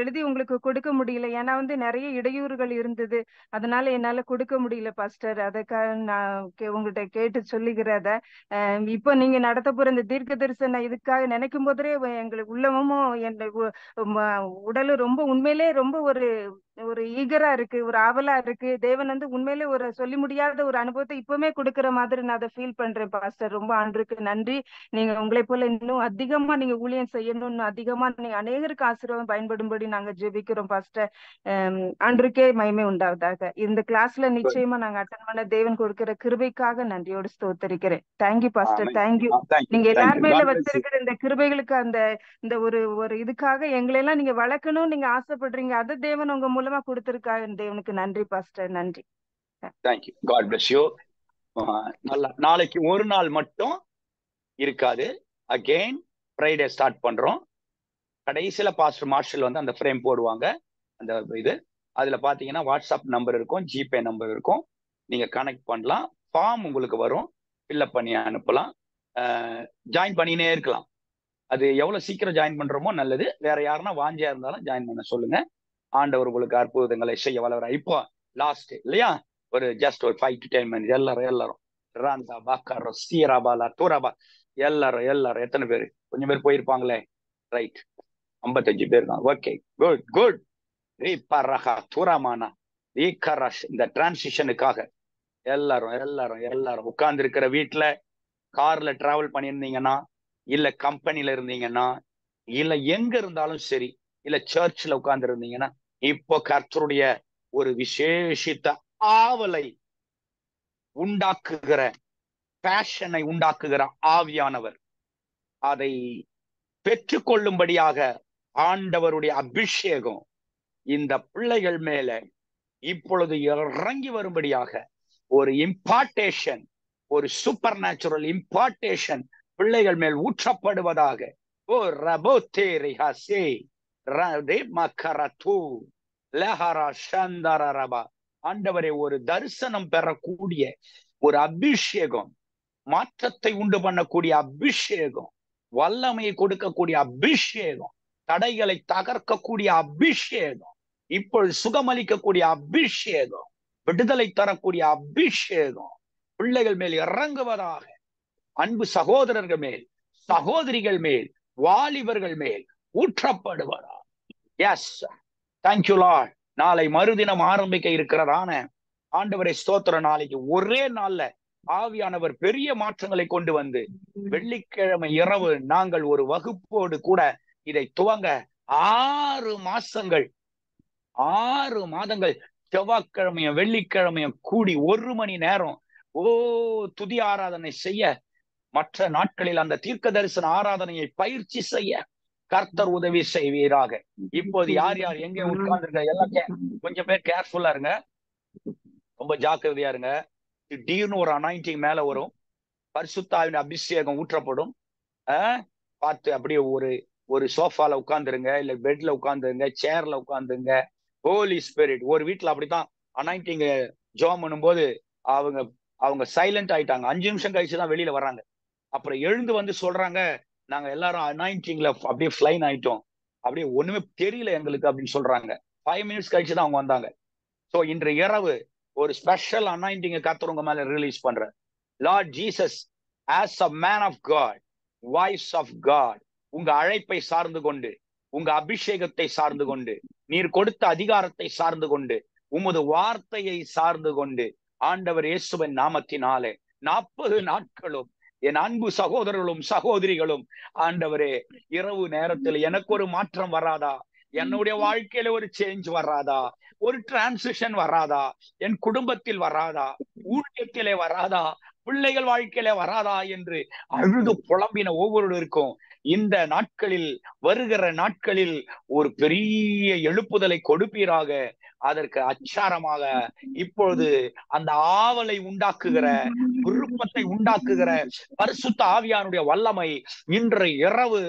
எழுதி உங்களுக்கு கொடுக்க முடியல. ஏன்னா வந்து நிறைய இடையூறுகள் இருந்தது. அதனால என்னால கொடுக்க முடியல பாஸ்டர் அதுக்காக நான் கே- கேட்டு சொல்லிக்கிறத இப்போ நீங்க நடத்த போற இந்த தீர்க்க தரிசன இதுக்காக நினைக்கும் போதே எங்களுக்கு உள்ளமும் என் உடலும் ரொம்ப உண்மையிலே ரொம்ப ஒரு ஒரு ஈகரா இருக்கு ஒரு ஆவலா இருக்கு. தேவன் வந்து உண்மையிலே ஒரு சொல்லி முடியாத ஒரு அனுபவத்தை இப்பவுமே கொடுக்கிற மாதிரி நான் அதை ஃபீல் பண்றேன் பாஸ்டர் ரொம்ப ஆண்டுக்கு நன்றி. நீங்க உங்களை போல இன்னும் அதிகமா நீங்க ஊழியம் செய்யணும்னு அதிகமா நீங்க அநேகருக்கு ஆசீர்வாதம் பயன்படும்படி நாங்க ஜெபிக்கிறோம் பாஸ்டர் ஆண்டுக்கே மகிமை உண்டாவதாக. இந்த கிளாஸ்ல நிச்சயமா நாங்க அட்டன் பண்ண தேவன் கொடுக்கிற கிருபைக்காக நன்றியோடு ஸ்தோத்தரிக்கிறேன். தேங்க்யூ பாஸ்டர் தேங்க்யூ நீங்க எல்லார் தேங்க்யூ மேல காட் பிளஸ் யூ வச்சிருக்கிற இந்த கிருபைகளுக்கு அந்த இந்த ஒரு ஒரு இதுக்காக எங்களை எல்லாம் நீங்க வளர்க்கணும் நீங்க ஆசைப்படுறீங்க. அது தேவன் உங்க மூலமா கொடுத்திருக்காரு தேவனுக்கு நன்றி பாஸ்டர். நன்றி. தேங்க்யூ காட் பிளஸ் யூ நல்லா நாளைக்கு ஒரு நாள் மட்டும் இருக்காது. அகெயின் ஃப்ரைடே ஸ்டார்ட் பண்றோம். கடைசியில பாஸ்டர் மார்ஷல் வந்து அந்த ஃப்ரேம் போடுவாங்க. அந்த இது. அதுல பாத்தீங்கன்னா வாட்ஸ்அப் நம்பர் இருக்கும் ஜிபே நம்பர் இருக்கும். நீங்க கனெக்ட் பண்ணலாம். ஃபார்ம் உங்களுக்கு வரும். ஃபில்அப் பண்ணி அனுப்பலாம். ஜாயின் பண்ணினே இருக்கலாம். அது எவ்வளவு சீக்கிரம் ஜாயின் பண்றோமோ நல்லது. வேற யாருன்னா வாஞ்சியா இருந்தாலும் ஜாயின் பண்ண சொல்லுங்க. ஆண்டவர் உங்களுக்கு அற்புதங்களை செய்ய வளர இப்போ லாஸ்ட் இல்லையா? ஒரு ஜஸ்ட் ஒரு ஃபைவ் டு டென் மினிட்ஸ் எல்லாரும் எல்லாரும். ராந்தா பாக்காரோ சீராபாலா தூராபா எல்லாரும் எல்லாரும். எத்தனை பேர்? கொஞ்சம் பேர் போயிருப்பாங்களே? ரைட் ஐம்பத்தஞ்சு பேர் தான். ஓகே குட் குட் ரீபரஹா தூரமானா ரீகரஷ் இந்த டிரான்சிஷனுக்காக எல்லாரும் எல்லாரும் எல்லாரும். உட்கார்ந்து இருக்கிற வீட்டுல கார்ல டிராவல் பண்ணியிருந்தீங்கன்னா இல்ல கம்பெனில இருந்தீங்கன்னா இல்ல எங்க இருந்தாலும் சரி இல்ல சர்ச்ல உட்கார்ந்து இருந்தீங்கன்னா இப்போ கர்த்தருடைய ஒரு விசேஷித்த ஆவலை உண்டாக்குகிற பேஷனை உண்டாக்குகிற ஆவியானவர். அதை பெற்றுக்கொள்ளும்படியாக ஆண்டவருடைய அபிஷேகம் இந்த பிள்ளைகள் மேல இப்பொழுது இறங்கி வரும்படியாக ஒரு இம்பார்ட்டேஷன் ஒரு சூப்பர் நேச்சுரல் இம்பார்ட்டேஷன் பிள்ளைகள் மேல் ஊற்றப்படுவதாக. ஓ ரபோ தேரி ஹசே லஹரா ஆண்டவரே ஒரு தரிசனம் பெறக்கூடிய ஒரு அபிஷேகம் மாற்றத்தை உண்டு பண்ணக்கூடிய அபிஷேகம் வல்லமையை கொடுக்கக்கூடிய அபிஷேகம் தடைகளை தகர்க்கக்கூடிய அபிஷேகம் இப்பொழுது சுகமளிக்கக்கூடிய அபிஷேகம் விடுதலை தரக்கூடிய அபிஷேகம் பிள்ளைகள் மேல் இறங்குவதாக அன்பு சகோதரர்கள் மேல் சகோதரிகள் மேல் வாலிபர்கள் மேல் ஊற்றப்படுவாரா? எஸ் தேங்க்யூ லார்ட் நாளை மறுதினம் ஆரம்பிக்க இருக்கிறதான ஆண்டவரை ஸ்தோத்திர நாளைக்கு ஒரே நாள்ல ஆவியானவர் பெரிய மாற்றங்களை கொண்டு வந்து வெள்ளிக்கிழமை இரவு நாங்கள் ஒரு வகுப்போடு கூட இதை துவங்க ஆறு மாசங்கள் ஆறு மாதங்கள் செவ்வாய்க்கிழமையும் வெள்ளிக்கிழமையும் கூடி ஒரு மணி நேரம் ஓ துதி ஆராதனை செய்ய மற்ற நாட்களில் அந்த தீர்க்க தரிசன ஆராதனையை பயிற்சி செய்ய கர்த்தர் உதவி செய்வீராக. இப்போது யார் யார் எங்க உட்கார்ந்துருக்க எல்லாம் கொஞ்சம் பேர் கேர்ஃபுல்லா இருங்க. ரொம்ப ஜாக்கிரதையா இருங்க. திடீர்னு ஒரு அனாயிண்டிங் மேல வரும். பரிசுத்தாவின் அபிஷேகம் ஊற்றப்படும். ஆஹ் பார்த்து அப்படியே ஒரு ஒரு சோஃபால உட்காந்துருங்க இல்ல பெட்ல உட்கார்ந்துருங்க சேர்ல உட்கார்ந்துருங்க. ஹோலி ஸ்பிரிட் ஒரு வீட்டுல அப்படித்தான் அனாயிண்டிங் ஜோம் பண்ணும்போது அவங்க அவங்க சைலண்ட் ஆயிட்டாங்க. அஞ்சு நிமிஷம் கழிச்சு தான் வெளியில வர்றாங்க. அப்புறம் எழுந்து வந்து சொல்றாங்க நாங்க எல்லாரும் அனாயிண்டிங்ல அப்படியே ஃபிளைன் ஆயிட்டோம். அப்படியே ஒண்ணுமே தெரியல எங்களுக்கு அப்படின்னு சொல்றாங்க. ஃபைவ் மினிட்ஸ் கழிச்சு தான் அவங்க வந்தாங்க. ஸோ இன்று இரவு ஒரு ஸ்பெஷல் அனாயிண்டிங்க கத்துறவங்க மேல ரிலீஸ் பண்ற lord Jesus as a man of God voice of God உங்க அழைப்பை சார்ந்து கொண்டு உங்க அபிஷேகத்தை சார்ந்து கொண்டு நீர் கொடுத்த அதிகாரத்தை சார்ந்து கொண்டு உமது வார்த்தையை சார்ந்து கொண்டு ஆண்டவர் இயேசுவின் நாமத்தினாலே நாற்பது நாட்களும் என் அன்பு சகோதரர்களும் சகோதரிகளும் ஆண்டவரே இரவு நேரத்தில் எனக்கு ஒரு மாற்றம் வராதா? என்னுடைய வாழ்க்கையில ஒரு சேஞ்ச் வராதா? ஒரு டிரான்சிஷன் வராதா? என் குடும்பத்தில் வராதா? ஊழியத்திலே வராதா? பிள்ளைகள் வாழ்க்கையில வராதா? என்று அழுது புலம்பின ஒவ்வொருவருக்கும் இந்த நாட்களில் வருகிற நாட்களில் ஒரு பெரிய எழுப்புதலை கொடுப்பீராக. அதற்கு அச்சாரமாக இப்பொழுது அந்த ஆவலை உண்டாக்குகிற விருப்பத்தை உண்டாக்குகிற பரிசுத்த ஆவியானுடைய வல்லமை இன்று இரவு.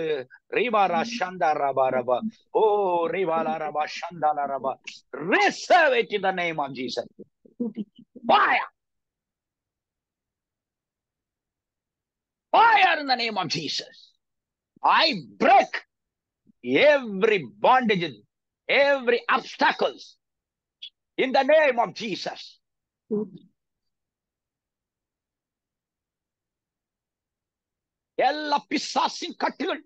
ரீபாரா ஷந்தா ரபா ரபா ஓ ரீபாலா ரபா ஷந்தாலா ரபா receive it in the name of Jesus. Fire. Fire in the name of Jesus. I break every bondage every obstacles in the name of Jesus. எல்லா பிசாசின் கட்டுகள்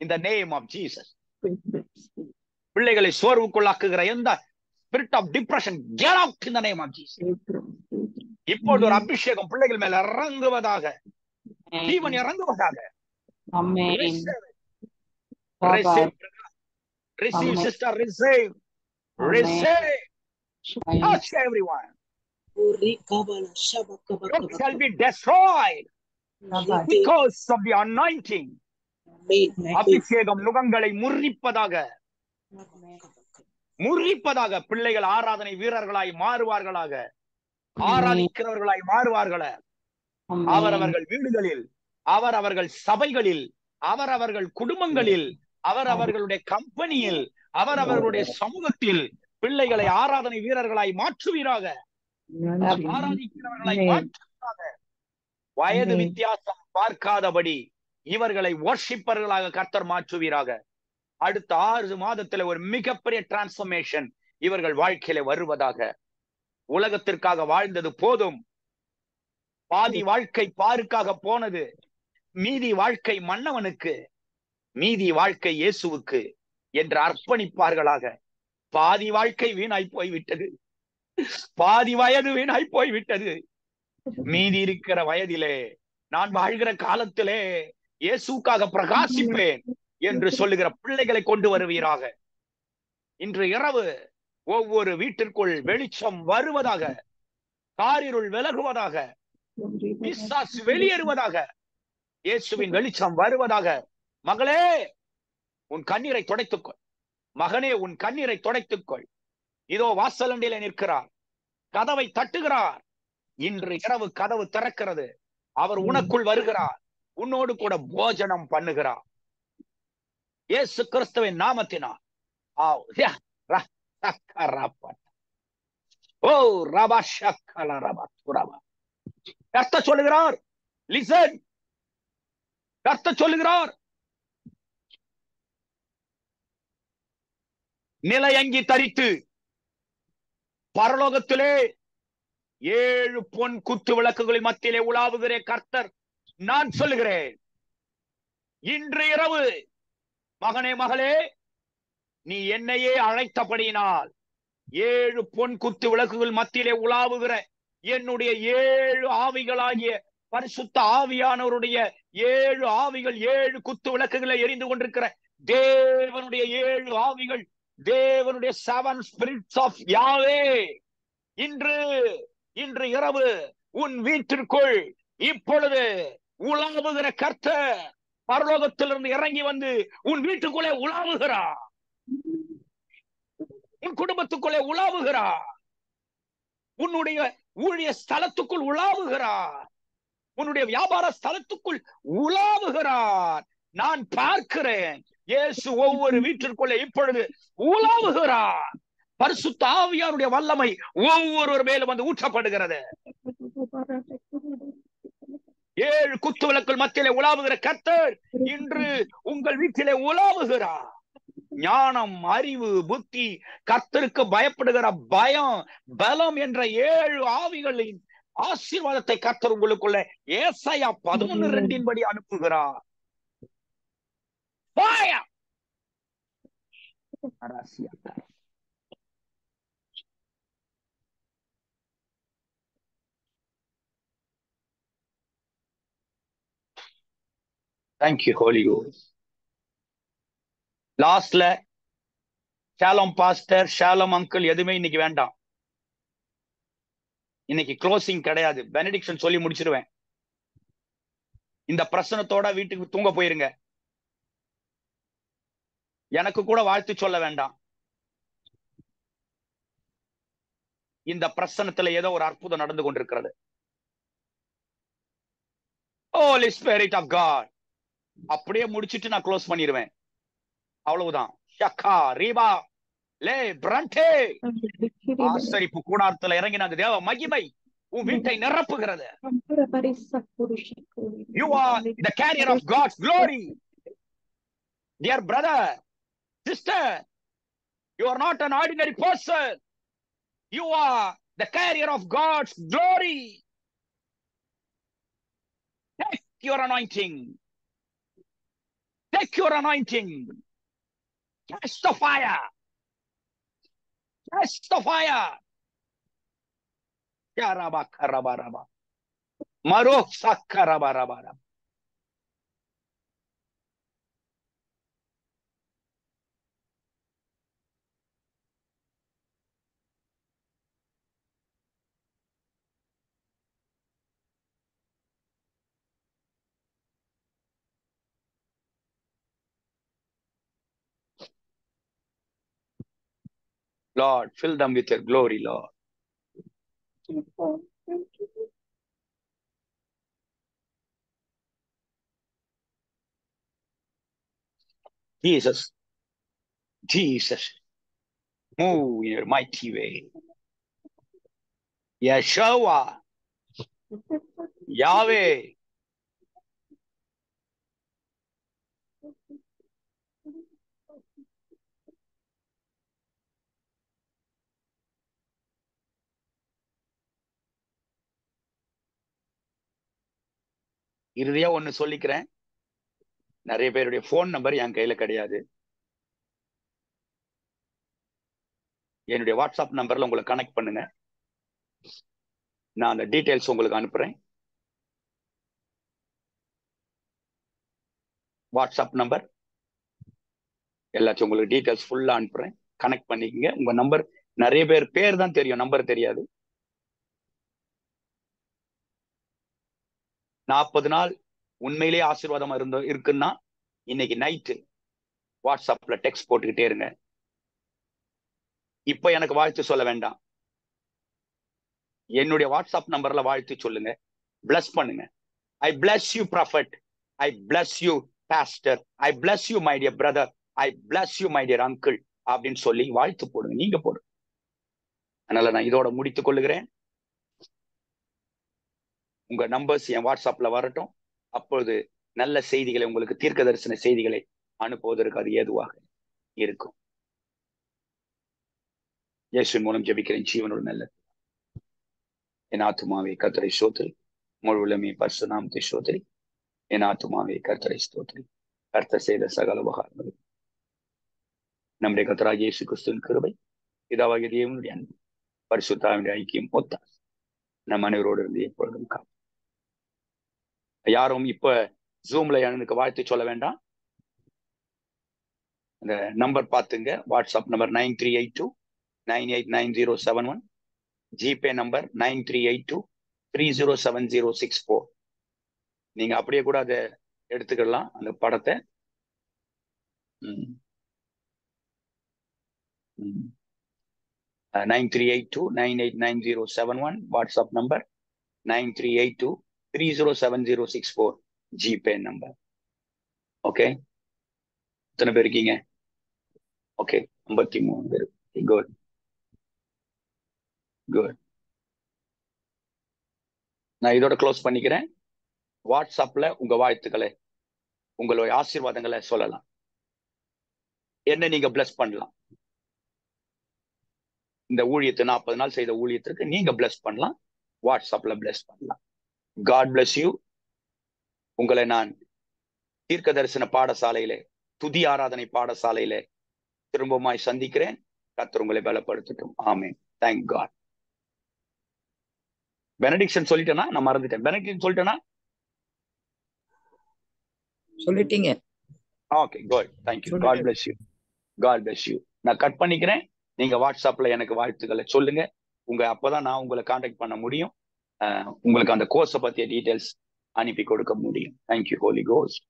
in the name of Jesus. பிள்ளைகளை சோர்வுக்குள்ளாக்குகிற எந்த spirit of depression get out in the name of Jesus. இப்பொழுது ஒரு அபிஷேகம் பிள்ளைகள் மேல இறங்குவதாக ஜீவன் இறங்குவதாக. Amen. Receive, Amen. sister, receive, Amen. receive, touch everyone. Yoke shall be destroyed because of the anointing. அபிஷேகம் நுகங்களை முறிப்பதாக முறிப்பதாக பிள்ளைகள் ஆராதனை வீரர்களாய் மாறுவார்களாக ஆராதிக்கிறவர்களாய் மாறுவார்கள. அவரவர்கள் வீடுகளில் அவரவர்கள் சபைகளில் அவரவர்கள் குடும்பங்களில் அவரவர்களுடைய கம்பெனியில் அவரவர்களுடைய சமூகத்தில் பிள்ளைகளை ஆராதனை வீரர்களாய் மாற்றுவீராக. ஆராதிக்கிறவர்களாய் Amen. மாற்றுவீராக. வயது. வித்தியாசம் பார்க்காதபடி இவர்களை வர்ஷிப்பர்களாக கர்த்தர் மாற்றுவீராக. அடுத்த ஆறு மாதத்துல ஒரு மிகப்பெரிய டிரான்ஸ்பர்மேஷன் இவர்கள் வாழ்க்கையில வருவதாக. உலகத்திற்காக வாழ்ந்தது போதும். பாதி வாழ்க்கை பாருக்காக போனது. மீதி வாழ்க்கை மன்னவனுக்கு. மீதி வாழ்க்கை இயேசுவுக்கு என்று அர்ப்பணிப்பார்களாக. பாதி வாழ்க்கை வீணாய் போய்விட்டது. பாதி வயது வீணாய் போய்விட்டது. மீதி இருக்கிற வயதிலே நான் வாழ்கிற காலத்திலே இயேசுக்காக பிரகாசிப்பேன் என்று சொல்லுகிற பிள்ளைகளை கொண்டு வருவீராக. இன்று இரவு ஒவ்வொரு வீட்டிற்குள் வெளிச்சம் வருவதாக காரிருள் விலகுவதாக விசாஸ் வெளியேறுவதாக இயேசுவின் வெளிச்சம் வருவதாக மகளே உன் கண்ணீரை துடைத்துக்கொள். மகனே உன் கண்ணீரை துடைத்துக்கொள். இதோ வாசலண்டிலே நிற்கிறார். கதவை தட்டுகிறார். இன்று இரவு கதவு திறக்கிறது. அவர் உனக்குள் வருகிறார். உன்னோடு கூட போஜனம் பண்ணுகிறார். இயேசு கிறிஸ்துவின் நாமத்தினால். ஆவ். யா, ர, சக்க, ரப்ப. ஓ ரபா ஷக்கல ரபா துரபா. சொல்லுகிறார். லிசன் கர்த்தர் சொல்லுகிறார். நிலையங்கி தரித்து. பரலோகத்திலே ஏழு பொன் குத்து விளக்குகளின் மத்தியிலே உலாவுகிறே கர்த்தர். நான் சொல்லுகிறேன். இன்று இரவு மகனே மகளே நீ என்னையே அழைத்தபடியினால் ஏழு பொன் குத்து விளக்குகள் மத்தியிலே உலாவுகிற என்னுடைய ஏழு ஆவிகளாகிய பரிசுத்த ஆவியானவருடைய ஏழு ஆவிகள் ஏழு குத்து விளக்குகளை எரிந்து கொண்டிருக்கிற தேவனுடைய ஏழு ஆவிகள் தேவனுடைய செவன் ஸ்பிரிட்ஸ் ஆஃப் யாவே இன்று இன்று இரவு உன் வீட்டிற்குள் இப்பொழுது உலாவுகிற கர்த்த பரலோகத்திலிருந்து இறங்கி வந்து உன் வீட்டுக்குள்ளே உலாவுகிறா. உன் குடும்பத்துக்குள்ளே உலாவுகிறா. உன்னுடைய ஊழிய ஸ்தலத்துக்குள் உலாவுகிறார் உன்னுடைய வியாபார ஸ்தலத்துக்குள் உலாவுகிறார். நான் பார்க்கிறேன். இயேசு ஒவ்வொரு வீட்டிற்குள்ளே இப்பொழுது உலாவுகிறார் பரிசுத்த ஆவியாருடைய வல்லமை ஒவ்வொருவர் மேலும் வந்து ஊற்றப்படுகிறது. ஏழு குத்து விளக்குகள் மத்தியிலே உலாவுகிற கர்த்தர் இன்று உங்கள் வீட்டிலே உலாவுகிறார். ஞானம் அறிவு புத்தி கர்த்தருக்கு பயப்படுகிற பயம் பலம் என்ற ஏழு ஆவிகளின் ஆசீர்வாதத்தை கர்த்தர் உங்களுக்குள்ள ஏசாயா பதினொன்னு ரெண்டின் படி அனுப்புகிறார். Fire! Thank you, Holy Ghost. லாஸ்ட்ல ஷாலம் பாஸ்டர் ஷாலம் அங்கிள் எதுவுமே இன்னைக்கு வேண்டாம். இன்னைக்கு க்ளோசிங் கிடையாது. பெனடிக்ஷன் சொல்லி முடிச்சிருவேன். இந்த பிரசனத்தோட வீட்டுக்கு தூங்க போயிருங்க. எனக்கு கூட வாழ்த்து சொல்ல வேண்டாம். இந்த பிரசனத்துல ஏதோ ஒரு அற்புதம் நடந்து கொண்டிருக்கிறது. Holy Spirit of God. அப்படியே முடிச்சிட்டு நான் க்ளோஸ் பண்ணிடுவேன் அவ்வளவுதான். ஷக்கா ரீபா லே பிரண்டே. ஆசரிப்பு கூடாரத்துல இறங்கின அந்த தேவ மகிமை உன் வீட்டை நிரப்புகிறது. You are the carrier of God's glory. Dear brother sister, you are not an ordinary person. You are the carrier of God's glory. Take your anointing. Take your anointing. Catch the fire. Catch the fire. Yaraba karabaraba. Maro sakarabarabara. Lord, fill them with your glory, Lord. Jesus, Jesus, move in your mighty way. Yeshua, Yahweh, இறுதியா ஒன்னு சொல்லிக்கிறேன். நிறைய பேருடைய phone number என் கையில கிடையாது. என்னுடைய WhatsApp நம்பர்ல உங்களை கனெக்ட் பண்ணுங்க. நான் அந்த டீட்டெயில்ஸ் உங்களுக்கு அனுப்புறேன். வாட்ஸ்அப் நம்பர் எல்லாத்தையும் உங்களுக்கு டீட்டெயில்ஸ் ஃபுல்லா அனுப்புறேன். கனெக்ட் பண்ணிக்கங்க. உங்க நம்பர் நிறைய பேர் பேர் தான் தெரியும். நம்பர் தெரியாது. நாற்பது நாள் உண்மையிலேயே ஆசீர்வாதமா இருந்த இருக்குன்னா இன்னைக்கு நைட்டு வாட்ஸ்அப்ல டெக்ஸ்ட் போட்டுக்கிட்டே இருங்க. இப்ப எனக்கு வாழ்த்து சொல்ல வேண்டாம். என்னுடைய வாட்ஸ்அப் நம்பர்ல வாழ்த்து சொல்லுங்க. பிளஸ் பண்ணுங்க. I bless you prophet I bless you pastor I bless you my dear brother I bless you my dear uncle அப்படின்னு சொல்லி வாழ்த்து போடுங்க. நீங்க போடுங்க. அதனால நான் இதோட முடித்துக் கொள்ளுகிறேன். உங்க நம்பர்ஸ் என் வாட்ஸ்அப்ல வரட்டும். அப்பொழுது நல்ல செய்திகளை உங்களுக்கு தீர்க்க தரிசன செய்திகளை அனுப்புவதற்கு அது ஏதுவாக இருக்கும். இயேசுவின் மூலம் ஜெபிக்கிறேன். ஜீவனோட நல்ல என் ஆத்துமாவை கத்தரை சோதரி முழுவலுமே பர்சுநாமத்தை சோதரி என் ஆத்துமாவை கர்த்தரை ஸ்தோத்திரி. கர்த்தர் செய்த சகல உபகாரங்கள். நம்முடைய கத்தராக இயேசு கிறிஸ்துவின் கிருபை இதாவாகிய தேவனுடைய அன்பு பரிசுத்தாவினுடைய ஐக்கியம் ஒத்தார் நம் அனைவரோடு இருந்து எப்பொழுதும் காப்பு யாரும் இப்ப ஜூம்ல எனக்கு வாழ்த்து சொல்ல வேண்டாம். அந்த நம்பர் பார்த்துங்க. WhatsApp number nine three eight two nine eight nine zero seven one. GPay number nine three eight two three zero seven zero six four நீங்க அப்படியே கூட அதை எடுத்துக்கலாம் அந்த படத்தை. Nine three eight two nine eight nine zero seven one. WhatsApp number nine three eight two three zero seven zero six four GPay number okay எத்தனை பேர் இருக்கீங்க? ஓகே ஐம்பத்தி மூணு பேர். குட் குட் நான் இதோட க்ளோஸ் பண்ணிக்கிறேன். வாட்ஸ்அப்ல உங்க வாழ்த்துக்களை உங்களுடைய ஆசீர்வாதங்களை சொல்லலாம். என்ன நீங்க பிளஸ் பண்ணலாம். இந்த ஊழியத்தை நாற்பது நாள் செய்த ஊழியத்திற்கு நீங்க பிளஸ் பண்ணலாம். வாட்ஸ்அப்ல பிளஸ் பண்ணலாம். காட் பிளஸ் யூ உங்களை நான் தீர்க்க தரிசன பாடசாலையிலே துதி ஆராதனை பாடசாலையிலே திரும்பமாய் சந்திக்கிறேன். கத்தர் உங்களை பலப்படுத்தட்டும். ஆமே தேங்க் காட் பெனடிக்ஷன் சொல்லிட்டேனா? நான் மறந்துட்டேன். பெனடிக்ஷன் சொல்லிட்டேனா? சொல்லிட்டீங்க. Okay good thank you God bless you God bless you நான் கட் பண்ணிக்கிறேன். நீங்க வாட்ஸ்அப்ல எனக்கு வாழ்த்துக்களை சொல்லுங்க. உங்க அப்பதான் நான் உங்களை காண்டாக்ட் பண்ண முடியும். உங்களுக்கு அந்த கோர்ஸை பற்றிய டீட்டெயில்ஸ் அனுப்பி கொடுக்க முடியும். Thank you Holi cost